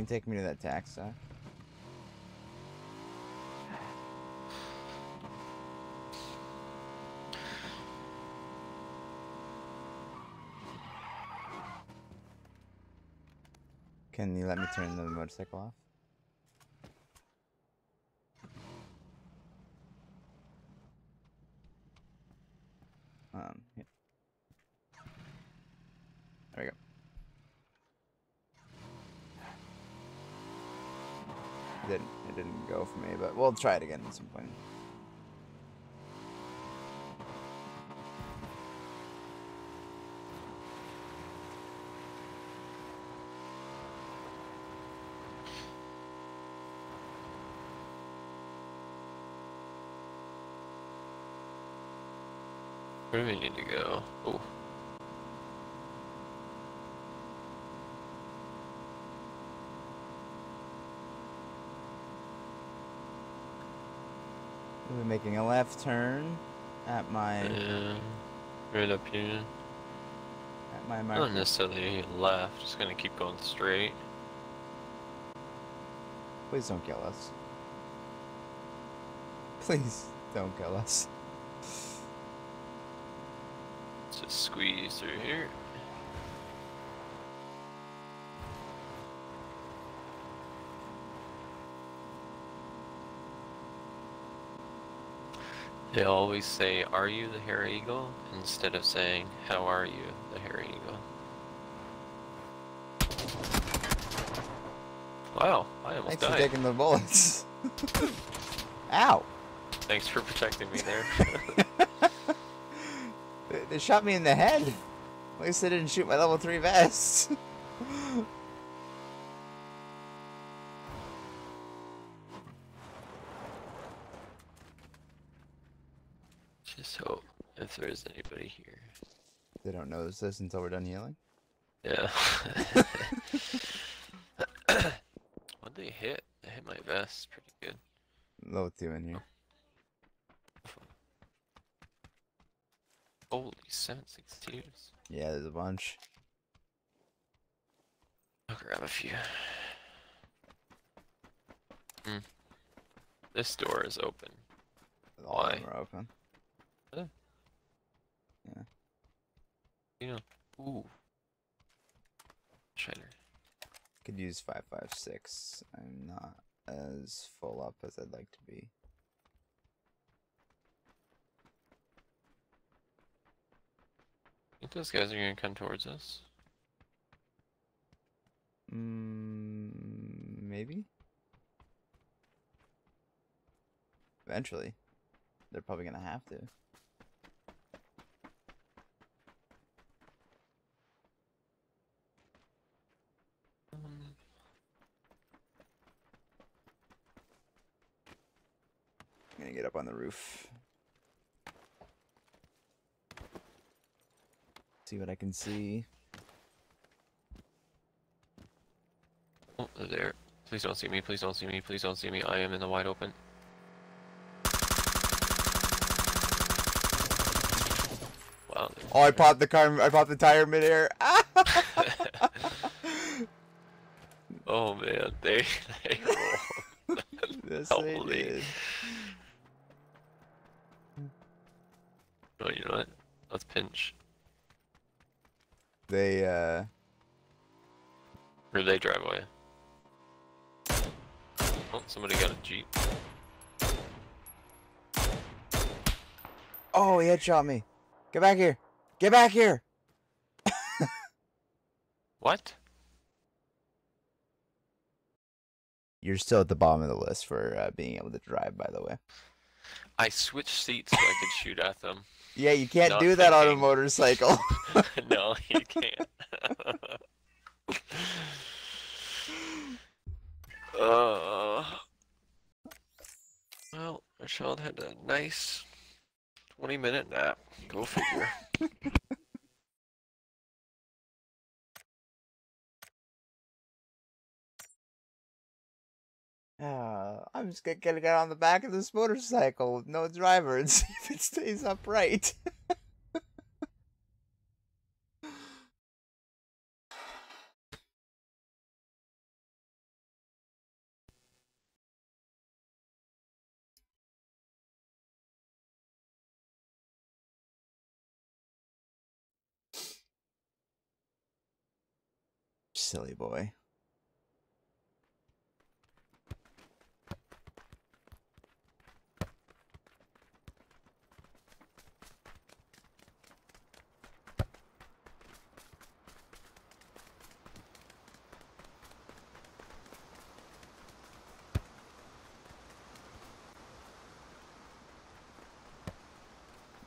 Can you take me to that tax stop? Can you let me turn the motorcycle off? Um, yeah. There we go. It didn't it didn't go we'll try it again at some point. Where do we need to go? Oh. We'll be making a left turn at my Yeah. Right up here. at my Not necessarily left, just gonna keep going straight. Please don't kill us. Please don't kill. Let's just squeeze through here. They always say, Are you the Harry Eagle? instead of saying, How are you, the Harry Eagle? Wow, I almost Thanks for taking the bullets. Ow! Thanks for protecting me there. They, they shot me in the head. At least they didn't shoot my level 3 vest. Just hope if there is anybody here. they don't notice this until we're done healing. Yeah. What'd they hit? They hit my vest pretty good. Low 2 in here. Holy 762s. Yeah, there's a bunch. I'll grab a few. Hmm. This door is open. All of them Why? are open. You know. Ooh. Shiner. Could use 556. I'm not as full up as I'd like to be. I think those guys are gonna come towards us. Mm, maybe. Eventually, they're probably gonna have to. I'm gonna get up on the roof. See what I can see. oh, there. Please don't see me. Please don't see me. Please don't see me. I am in the wide open. Wow. Oh, I popped the car. I popped the tire midair. Oh man, they they roll. yes, Holy. did. Oh, you know what? Let's pinch. They uh, Or they drive away. Oh, somebody got a jeep. oh, he headshot me. Get back here. Get back here. What? You're still at the bottom of the list for uh, being able to drive, by the way. I switched seats so I could shoot at them. Yeah, you can't Not do that on a motorcycle. no, you can't. uh, well, our child had a nice 20 minute nap. Go figure. Uh, I'm just gonna get on the back of this motorcycle with no driver and see if it stays upright. Silly boy.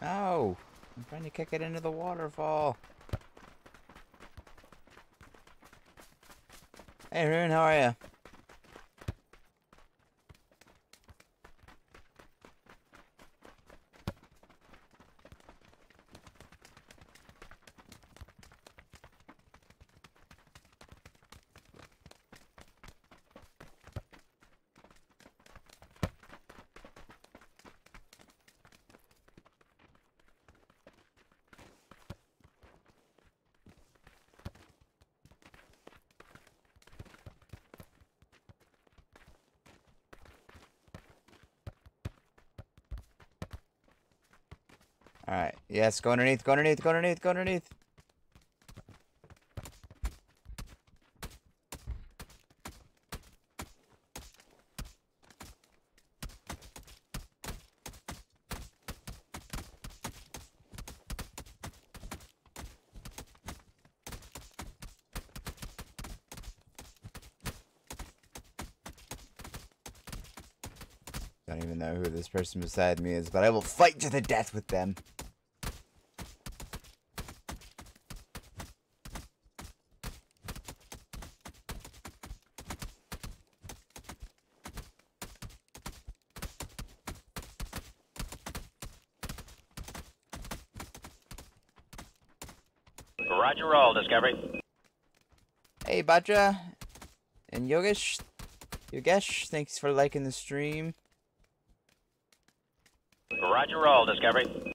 No! I'm trying to kick it into the waterfall. Hey, Rune, how are you? Alright, yes, go underneath, go underneath, go underneath, go underneath. Don't even know who this person beside me is, but I will fight to the death with them. Roger roll, Discovery. Hey, Baja and Yogesh. Yogesh, thanks for liking the stream. Roger roll, Discovery.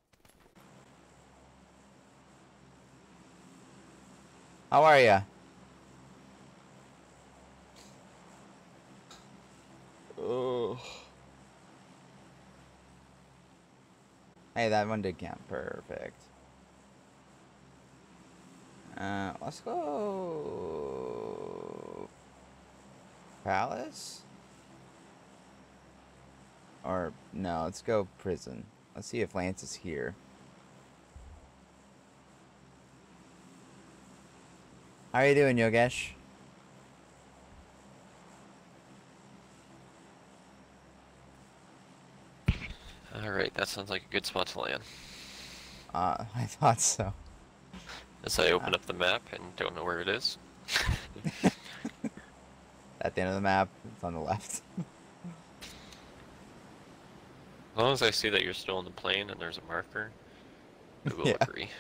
How are ya? Oh. Hey, that one did count. Perfect. Uh, let's go. Palace? Or, no, let's go prison. Let's see if Lance is here. How are you doing, Yogesh? Alright, that sounds like a good spot to land. Uh, I thought so. As I open up the map and don't know where it is. At the end of the map, it's on the left. As long as I see that you're still in the plane and there's a marker, I will Yeah. agree.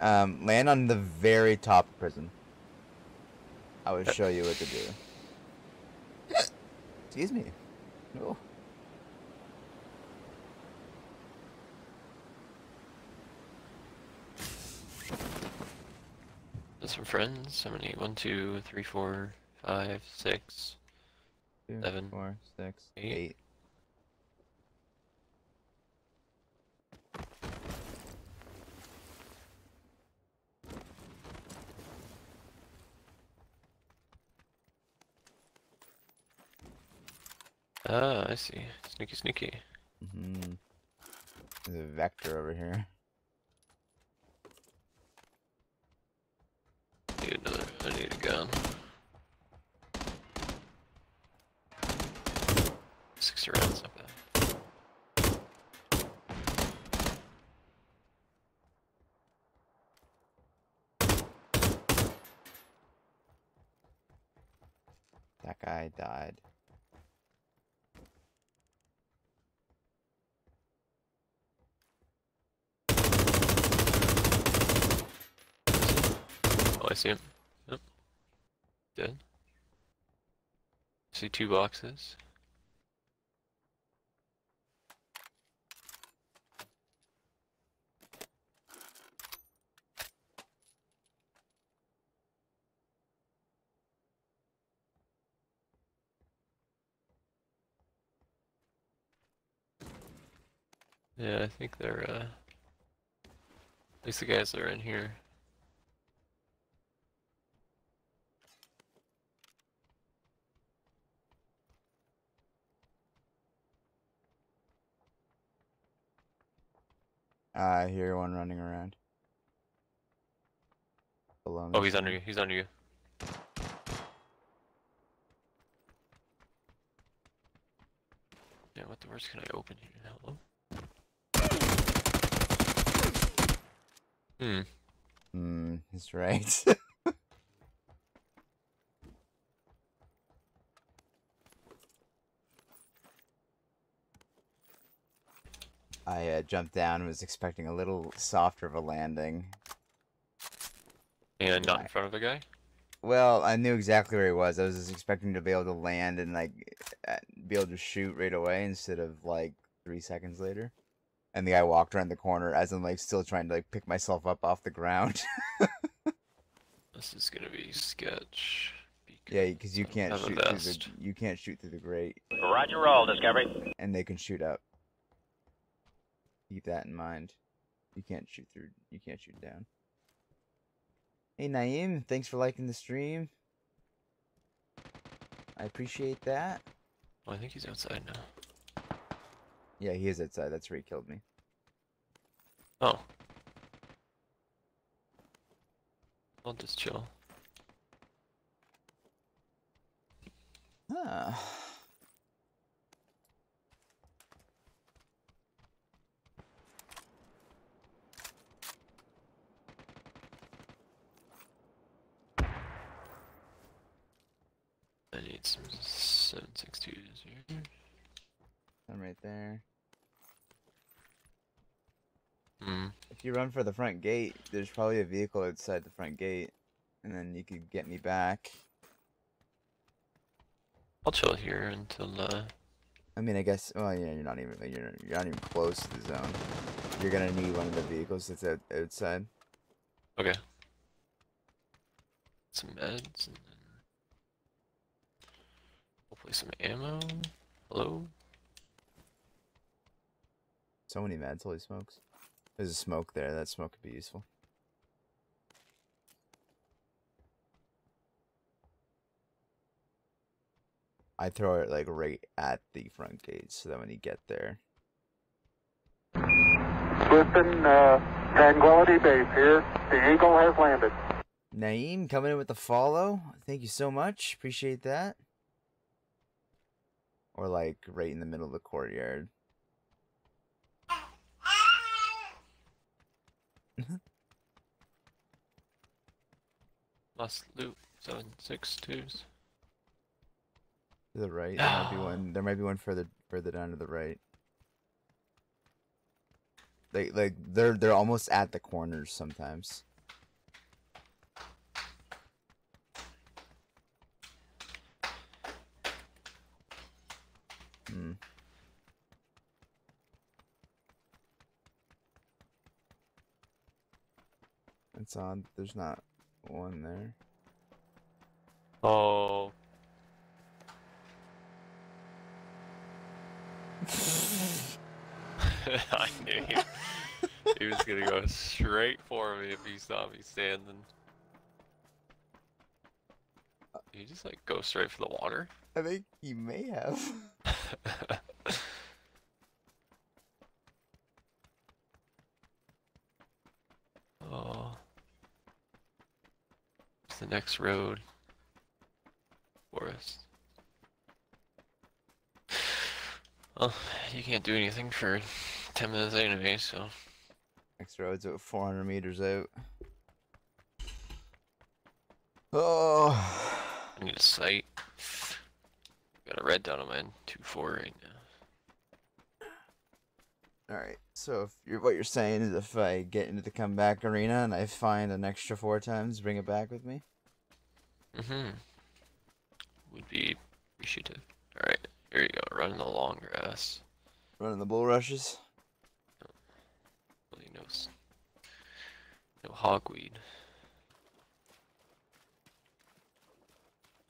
Um, land on the very top prison. I will show you what to do. Excuse me. No. Some friends. How many? One, two, three, four, five, six. Two, Seven, four, six, eight. eight. Ah, I see. Sneaky, sneaky. Mm-hmm. There's a vector over here. need another. I need a gun. Sixty rounds, not bad. That guy died. I see him. Yep. Dead. See two boxes. Yeah, I think they're, uh... At least the guys that are in here. I hear one running around. Below me Oh, he's under you. He's under you. Yeah, what doors can I open here? Hello? Hmm. Hmm, he's right. I uh, jumped down and was expecting a little softer of a landing. And not in front of the guy? Well, I knew exactly where he was. I was just expecting to be able to land and like uh, be able to shoot right away instead of like three seconds later. And the guy walked around the corner as I'm like still trying to like pick myself up off the ground. This is gonna be sketch. yeah, because you can't Have a shoot through the you can't shoot through the grate, Roger roll, Discovery. and they can shoot up. Keep that in mind. You can't shoot through. You can't shoot down. Hey Naeem, thanks for liking the stream. I appreciate that. Oh, I think he's outside now. Yeah, he is outside. That's where he killed me. Oh. I'll just chill. Ah. I need some 762s here. I'm right there. Hmm. If you run for the front gate, there's probably a vehicle outside the front gate, and then you could get me back. I'll chill here until, uh, I mean, I guess. Well, yeah, you're not even you're you're not even close to the zone. You're gonna need one of the vehicles that's out, outside. okay. Some meds and then hopefully some ammo. Hello? So many meds, holy smokes! There's a smoke there. That smoke could be useful. I throw it like right at the front gate, so that when you get there, Houston, uh, Tranquility Base here. The Eagle has landed. Naeem coming in with the follow. Thank you so much. Appreciate that. Or like right in the middle of the courtyard. Must loot 762s. To the right. There might be one there might be one further further down to the right. They like they're they're almost at the corners sometimes. Hmm. It's odd. There's not one there. Oh. I knew he, he was gonna go straight for me if he saw me standing. Did he just like go straight for the water? I think he may have. oh. What's the next road? Forest. Well, you can't do anything for 10 minutes anyway, so. Next road's about 400 meters out. Oh. I need a sight. Got a red dot on my 2-4 right now. All right. So if you're what you're saying is if I get into the comeback arena and I find an extra four times, bring it back with me. Mm-hmm. Would be appreciative. Alright, here you go. Running the long grass. Running the bull rushes. Really no, no hogweed.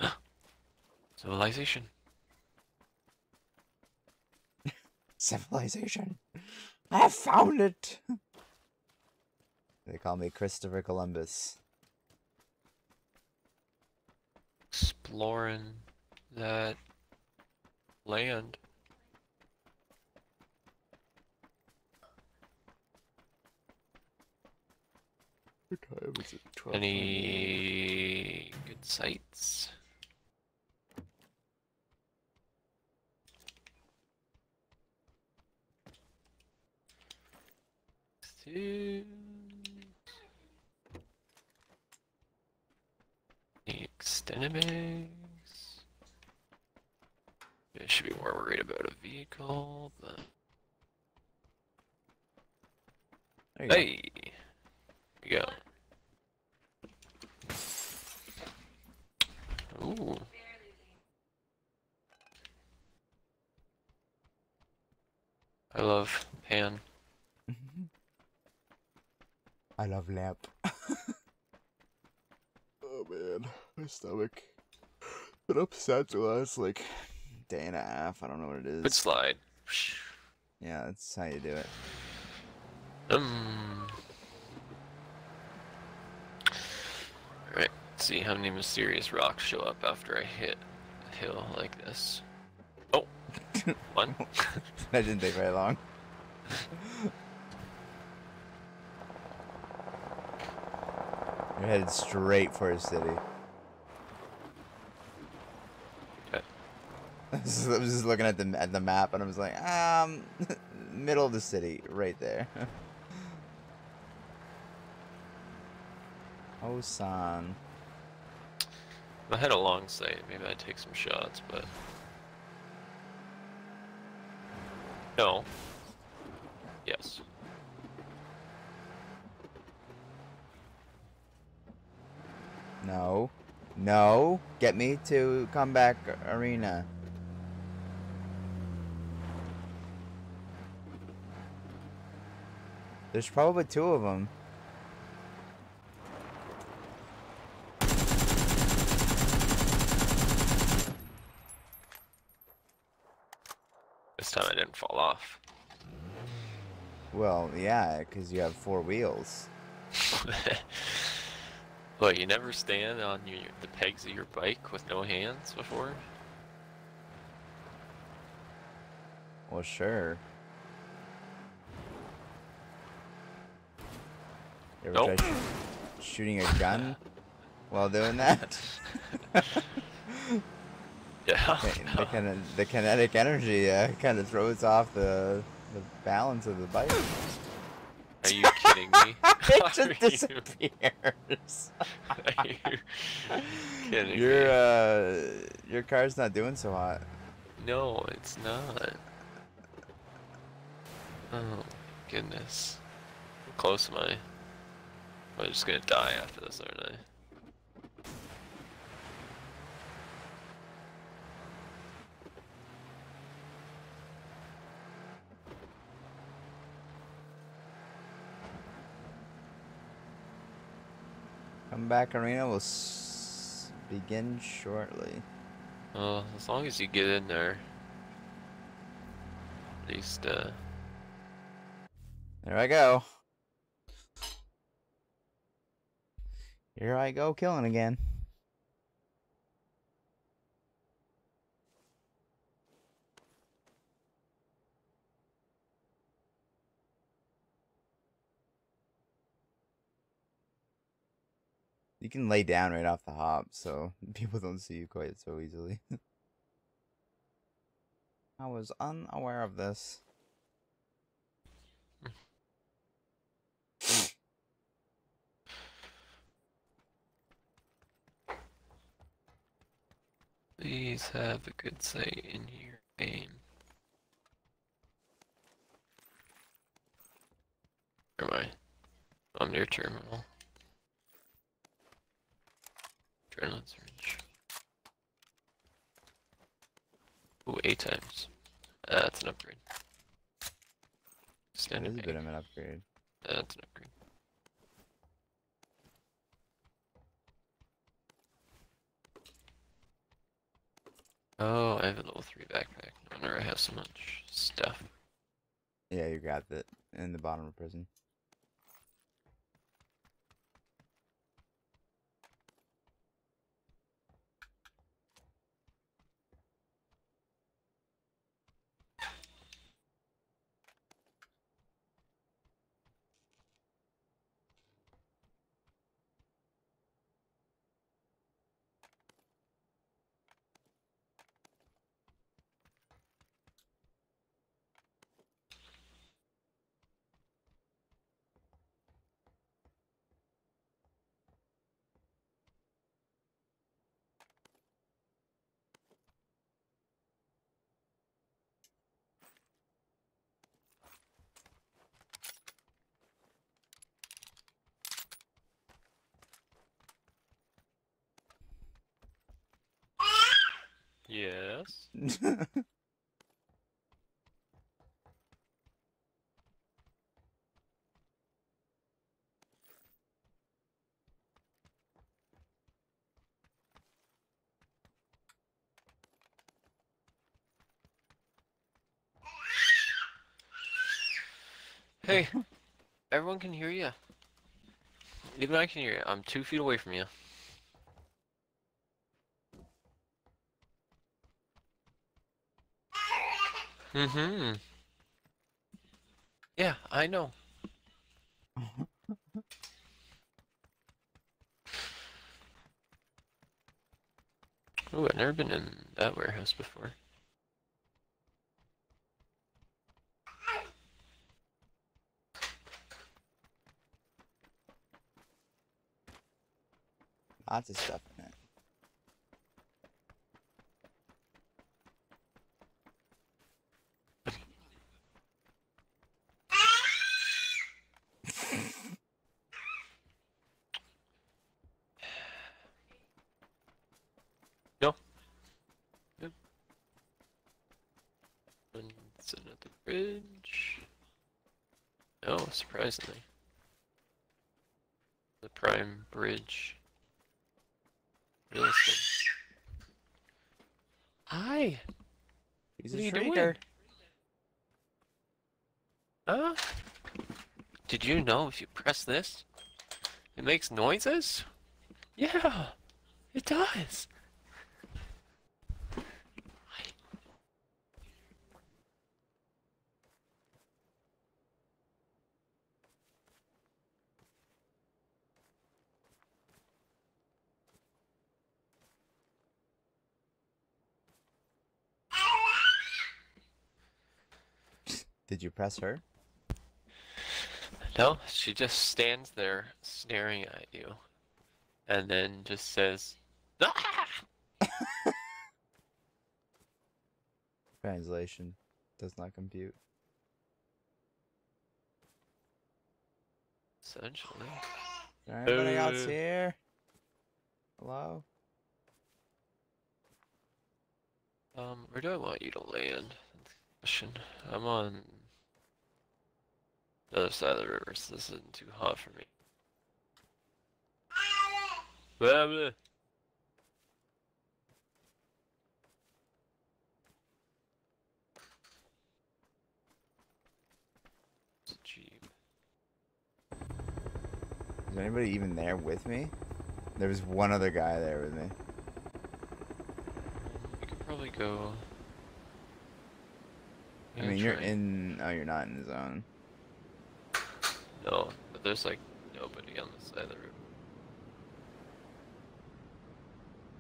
Civilization. Civilization. I have found it. they call me Christopher Columbus. Exploring that land. What time is it? Any good sights? Two. Extended? I should be more worried about a vehicle, but There you go. hey, here we go. Ooh. I love pan. I love lamp. oh man, my stomach. Been upset the last like day and a half. I don't know what it is. Good slide. Yeah, that's how you do it. Um. Alright, see how many mysterious rocks show up after I hit a hill like this. Oh! One. that didn't take very long. You're headed straight for a city. I was just looking at the at the map and I was like, um, middle of the city, right there. Osan. I had a long sight, maybe I'd take some shots, but. No. Yes. No. No. Get me to comeback arena. There's probably two of them. This time I didn't fall off. Well, yeah, because you have four wheels. What, you never stand on your, the pegs of your bike with no hands before? Well, sure. You ever Nope. try sh- shooting a gun while doing that? Yeah. The, kind the kinetic energy uh, kind of throws off the the balance of the bike. Are you kidding me? it just disappears. Are you kidding your me? uh, your car's not doing so hot. No, it's not. Oh, goodness. How close am I? I'm just gonna die after this, aren't I? Comeback arena will s- begin shortly. Well, as long as you get in there. At least, uh, There I go. Here I go killing again. You can lay down right off the hop, so people don't see you quite so easily. I was unaware of this. Please have a good sight in your aim. Where am I? I'm near terminal. Adrenaline syringe. Ooh, eight times. That's an upgrade. Standard is a bit of an upgrade. That's an upgrade. Oh, I have a level 3 backpack. Wonder I have so much stuff. Yeah, you got it in the bottom of prison. Yes. Hey, everyone can hear you. Even I can hear you. I'm two feet away from you. Mm-hmm. Yeah, I know. Ooh, I've never been in that warehouse before. Lots of stuff in it. And sitting at the bridge. No, surprisingly. The prime bridge. Real estate. Hi. He's What a are you shrieker. doing? Huh? Did you know if you press this, it makes noises? Yeah, it does. Did you press her? No, she just stands there staring at you, and then just says, "Ah!" Translation does not compute. Essentially. Is there anybody else Uh. here? Hello? Um, where do I want you to land? Question. I'm on the other side of the river, so this isn't too hot for me. Blah, blah. It's a jeep. Is anybody even there with me? There was one other guy there with me. We could probably go. I mean, you're in. Oh, you're not in the zone. No, but there's like nobody on the side of the river.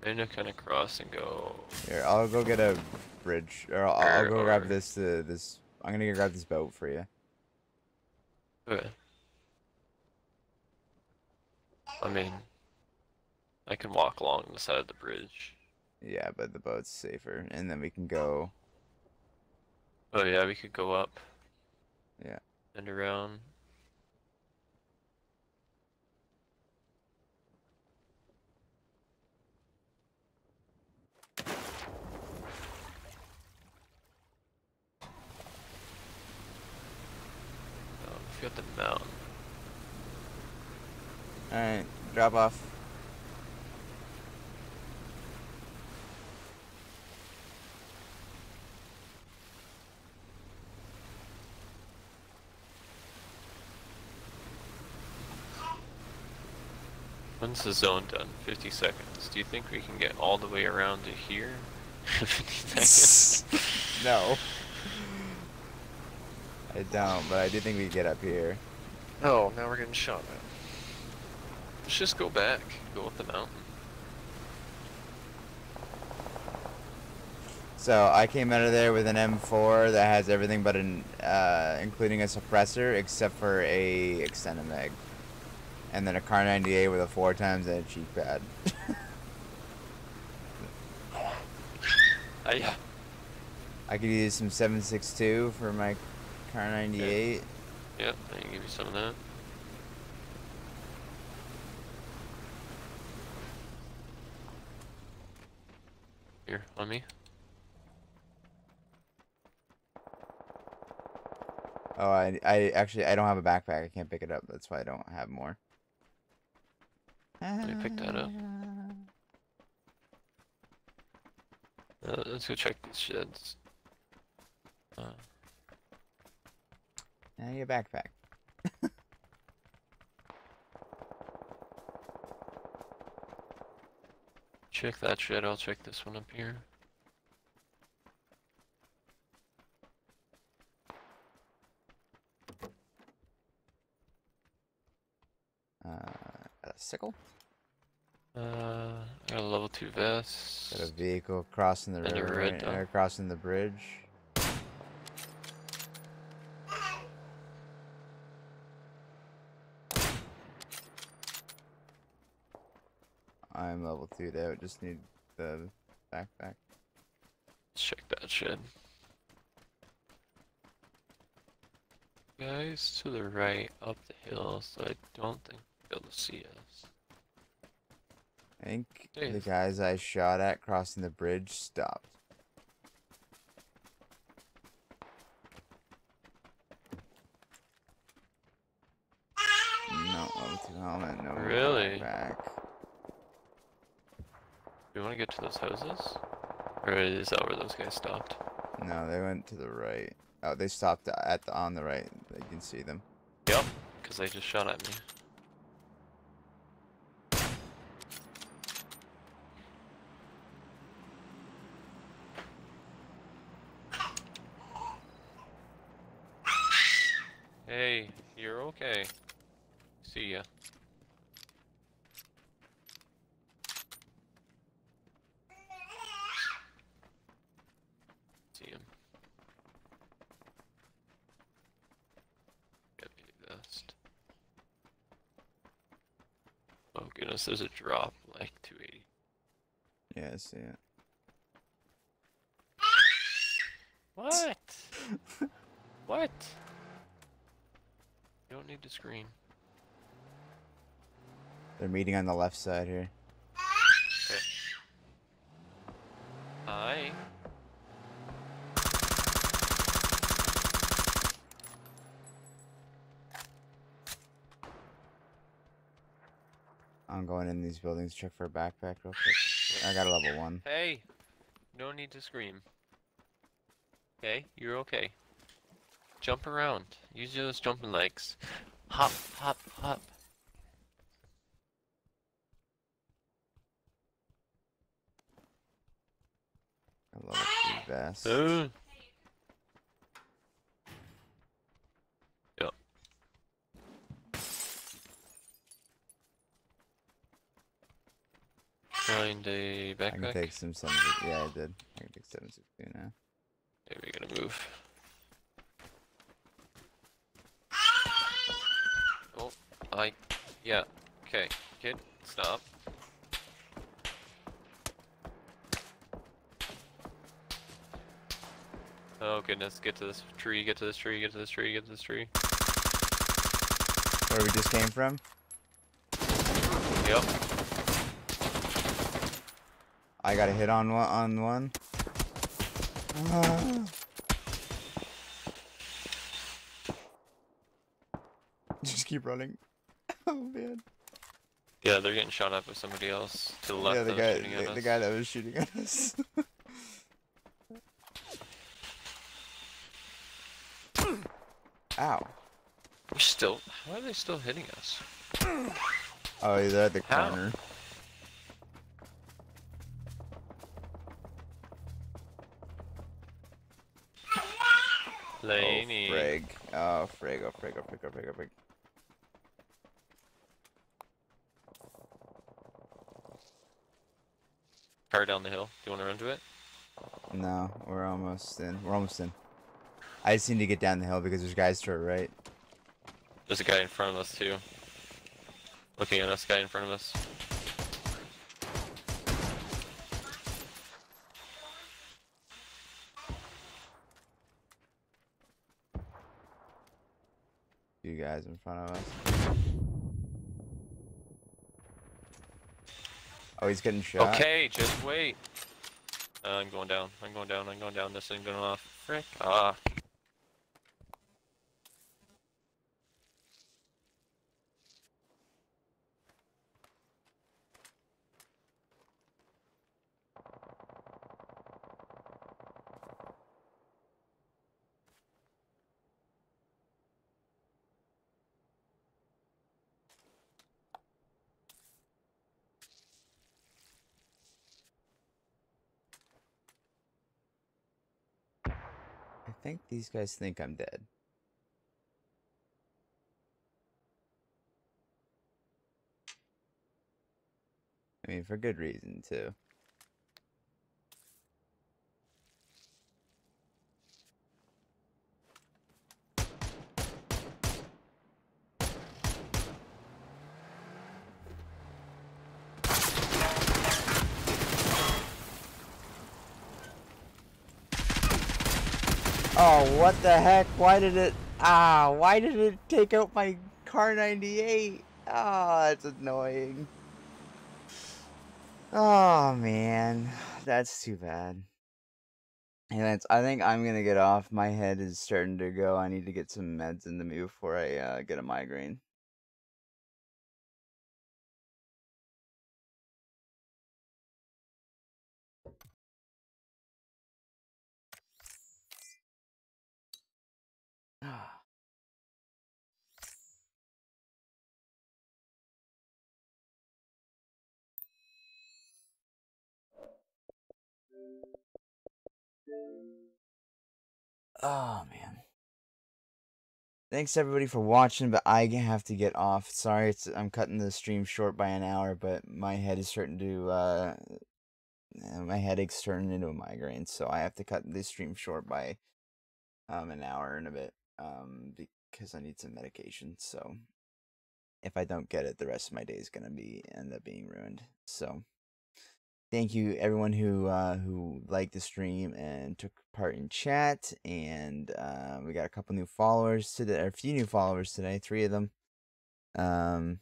I'm gonna kind of cross and go. Here, I'll go get a bridge, or I'll, I'll Or- go grab this. Uh, this. I'm gonna go grab this boat for you. Okay. I mean, I can walk along the side of the bridge. Yeah, but the boat's safer, and then we can go. Oh yeah, we could go up. Yeah. And around. We got the mountain. All right, drop off. When's the zone done? 50 seconds. Do you think we can get all the way around to here? 50 seconds? No. I don't, but I do think we can get up here. Oh, now we're getting shot at. Let's just go back. Go up the mountain. So I came out of there with an M4 that has everything but an, uh, including a suppressor, except for a extended mag, and then a Kar 98 with a four times and a cheek pad. I, I could use some 762 for my Kar 98. yep, I can give you some of that. Here, on me. Oh, I, I actually I don't have a backpack. I can't pick it up. That's why I don't have more. Let me pick that up. Uh, let's go check these sheds. Uh, I need a backpack. check that shed, I'll check this one up here. Uh, a sickle. Uh, got a level 2 vest. Got a vehicle crossing the And a river, red right- crossing the bridge. I'm level two though. Just need the backpack. Let's check that shed. Guys to the right, up the hill, so I don't think they'll be able to see us. I think the guys I shot at crossing the bridge stopped. No level two helmet. No Really? backpack. Do you want to get to those houses? Or is that where those guys stopped? No, they went to the right. Oh, they stopped at the on the right. You can see them. Yep, because they just shot at me. Hey, you're okay. See ya. See him. Deputy vest. Oh goodness, there's a drop like 280. Yeah, I see it. What? what? You don't need to scream. They're meeting on the left side here. Hi. I'm going in these buildings. Check for a backpack real quick. I got a level one. Hey. No need to scream. Okay, you're okay. Jump around. Use those jumping legs. Hop, hop, hop. Two vest. Uh. Yep. Find a can take some seven. Yeah, I did. I can take seven six two now. Yeah, we gotta move. Oh, I, yeah, okay, kid, stop. Oh goodness, get to this tree, get to this tree, get to this tree, get to this tree. Where we just came from? Yep, I got a hit on one. On one. Ah. Just keep running. Oh man. yeah, they're getting shot at by somebody else to the left yeah, the guy, was shooting at the, the guy that was shooting at us. Ow. We're still, how are they still hitting us? Oh, they're at the How? corner. Oh, frig. Oh, frig. Oh, frig. Oh, frig. Oh, frig. Car down the hill. Do you want to run to it? No, we're almost in. We're almost in. I just need to get down the hill because there's guys to our right. There's a guy in front of us too. Looking at us, guy in front of us. Guys in front of us. Oh, he's getting shot. Okay, just wait. Uh, I'm going down. I'm going down. I'm going down. This thing going off. Frick. Ah. Think these guys think I'm dead. I mean, for good reason, too. Oh, what the heck? Why did it... Ah, why did it take out my Kar 98? Ah, that's annoying. Oh, man. That's too bad. Hey, Lance, I think I'm gonna get off. My head is starting to go. I need to get some meds into me before I uh, get a migraine. Oh man. Thanks everybody for watching, but I have to get off. Sorry, I'm cutting the stream short by an hour, but my head is starting to uh my headache's turning into a migraine, so I have to cut this stream short by um an hour and a bit um because I need some medication. So if I don't get it, the rest of my day is gonna be end up being ruined. So thank you everyone who uh who liked the stream and took part in chat and uh, we got a couple new followers today or a few new followers today three of them. Um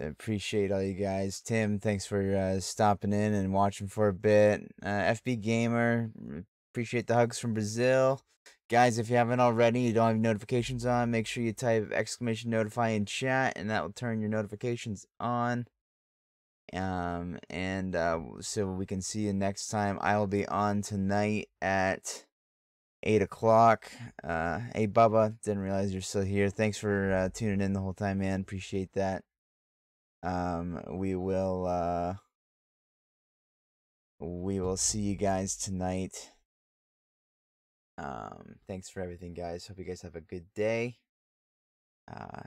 I appreciate all you guys. Tim thanks for uh, stopping in and watching for a bit. Uh, fb gamer appreciate the hugs from brazil. Guys if you haven't already you don't have notifications on make sure you type exclamation notify in chat and that will turn your notifications on um and uh so we can see you next time. I will be on tonight at eight o'clock. Uh hey bubba didn't realize you're still here. Thanks for uh tuning in the whole time man. Appreciate that. Um we will uh we will see you guys tonight. Um thanks for everything guys. Hope you guys have a good day. Uh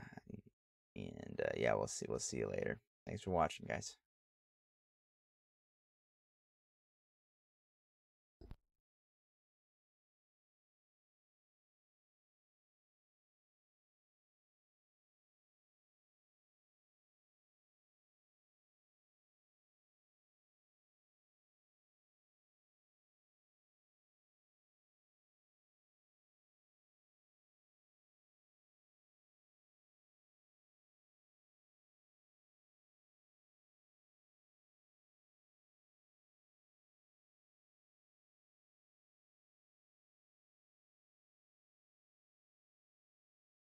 and uh yeah we'll see we'll see you later. Thanks for watching guys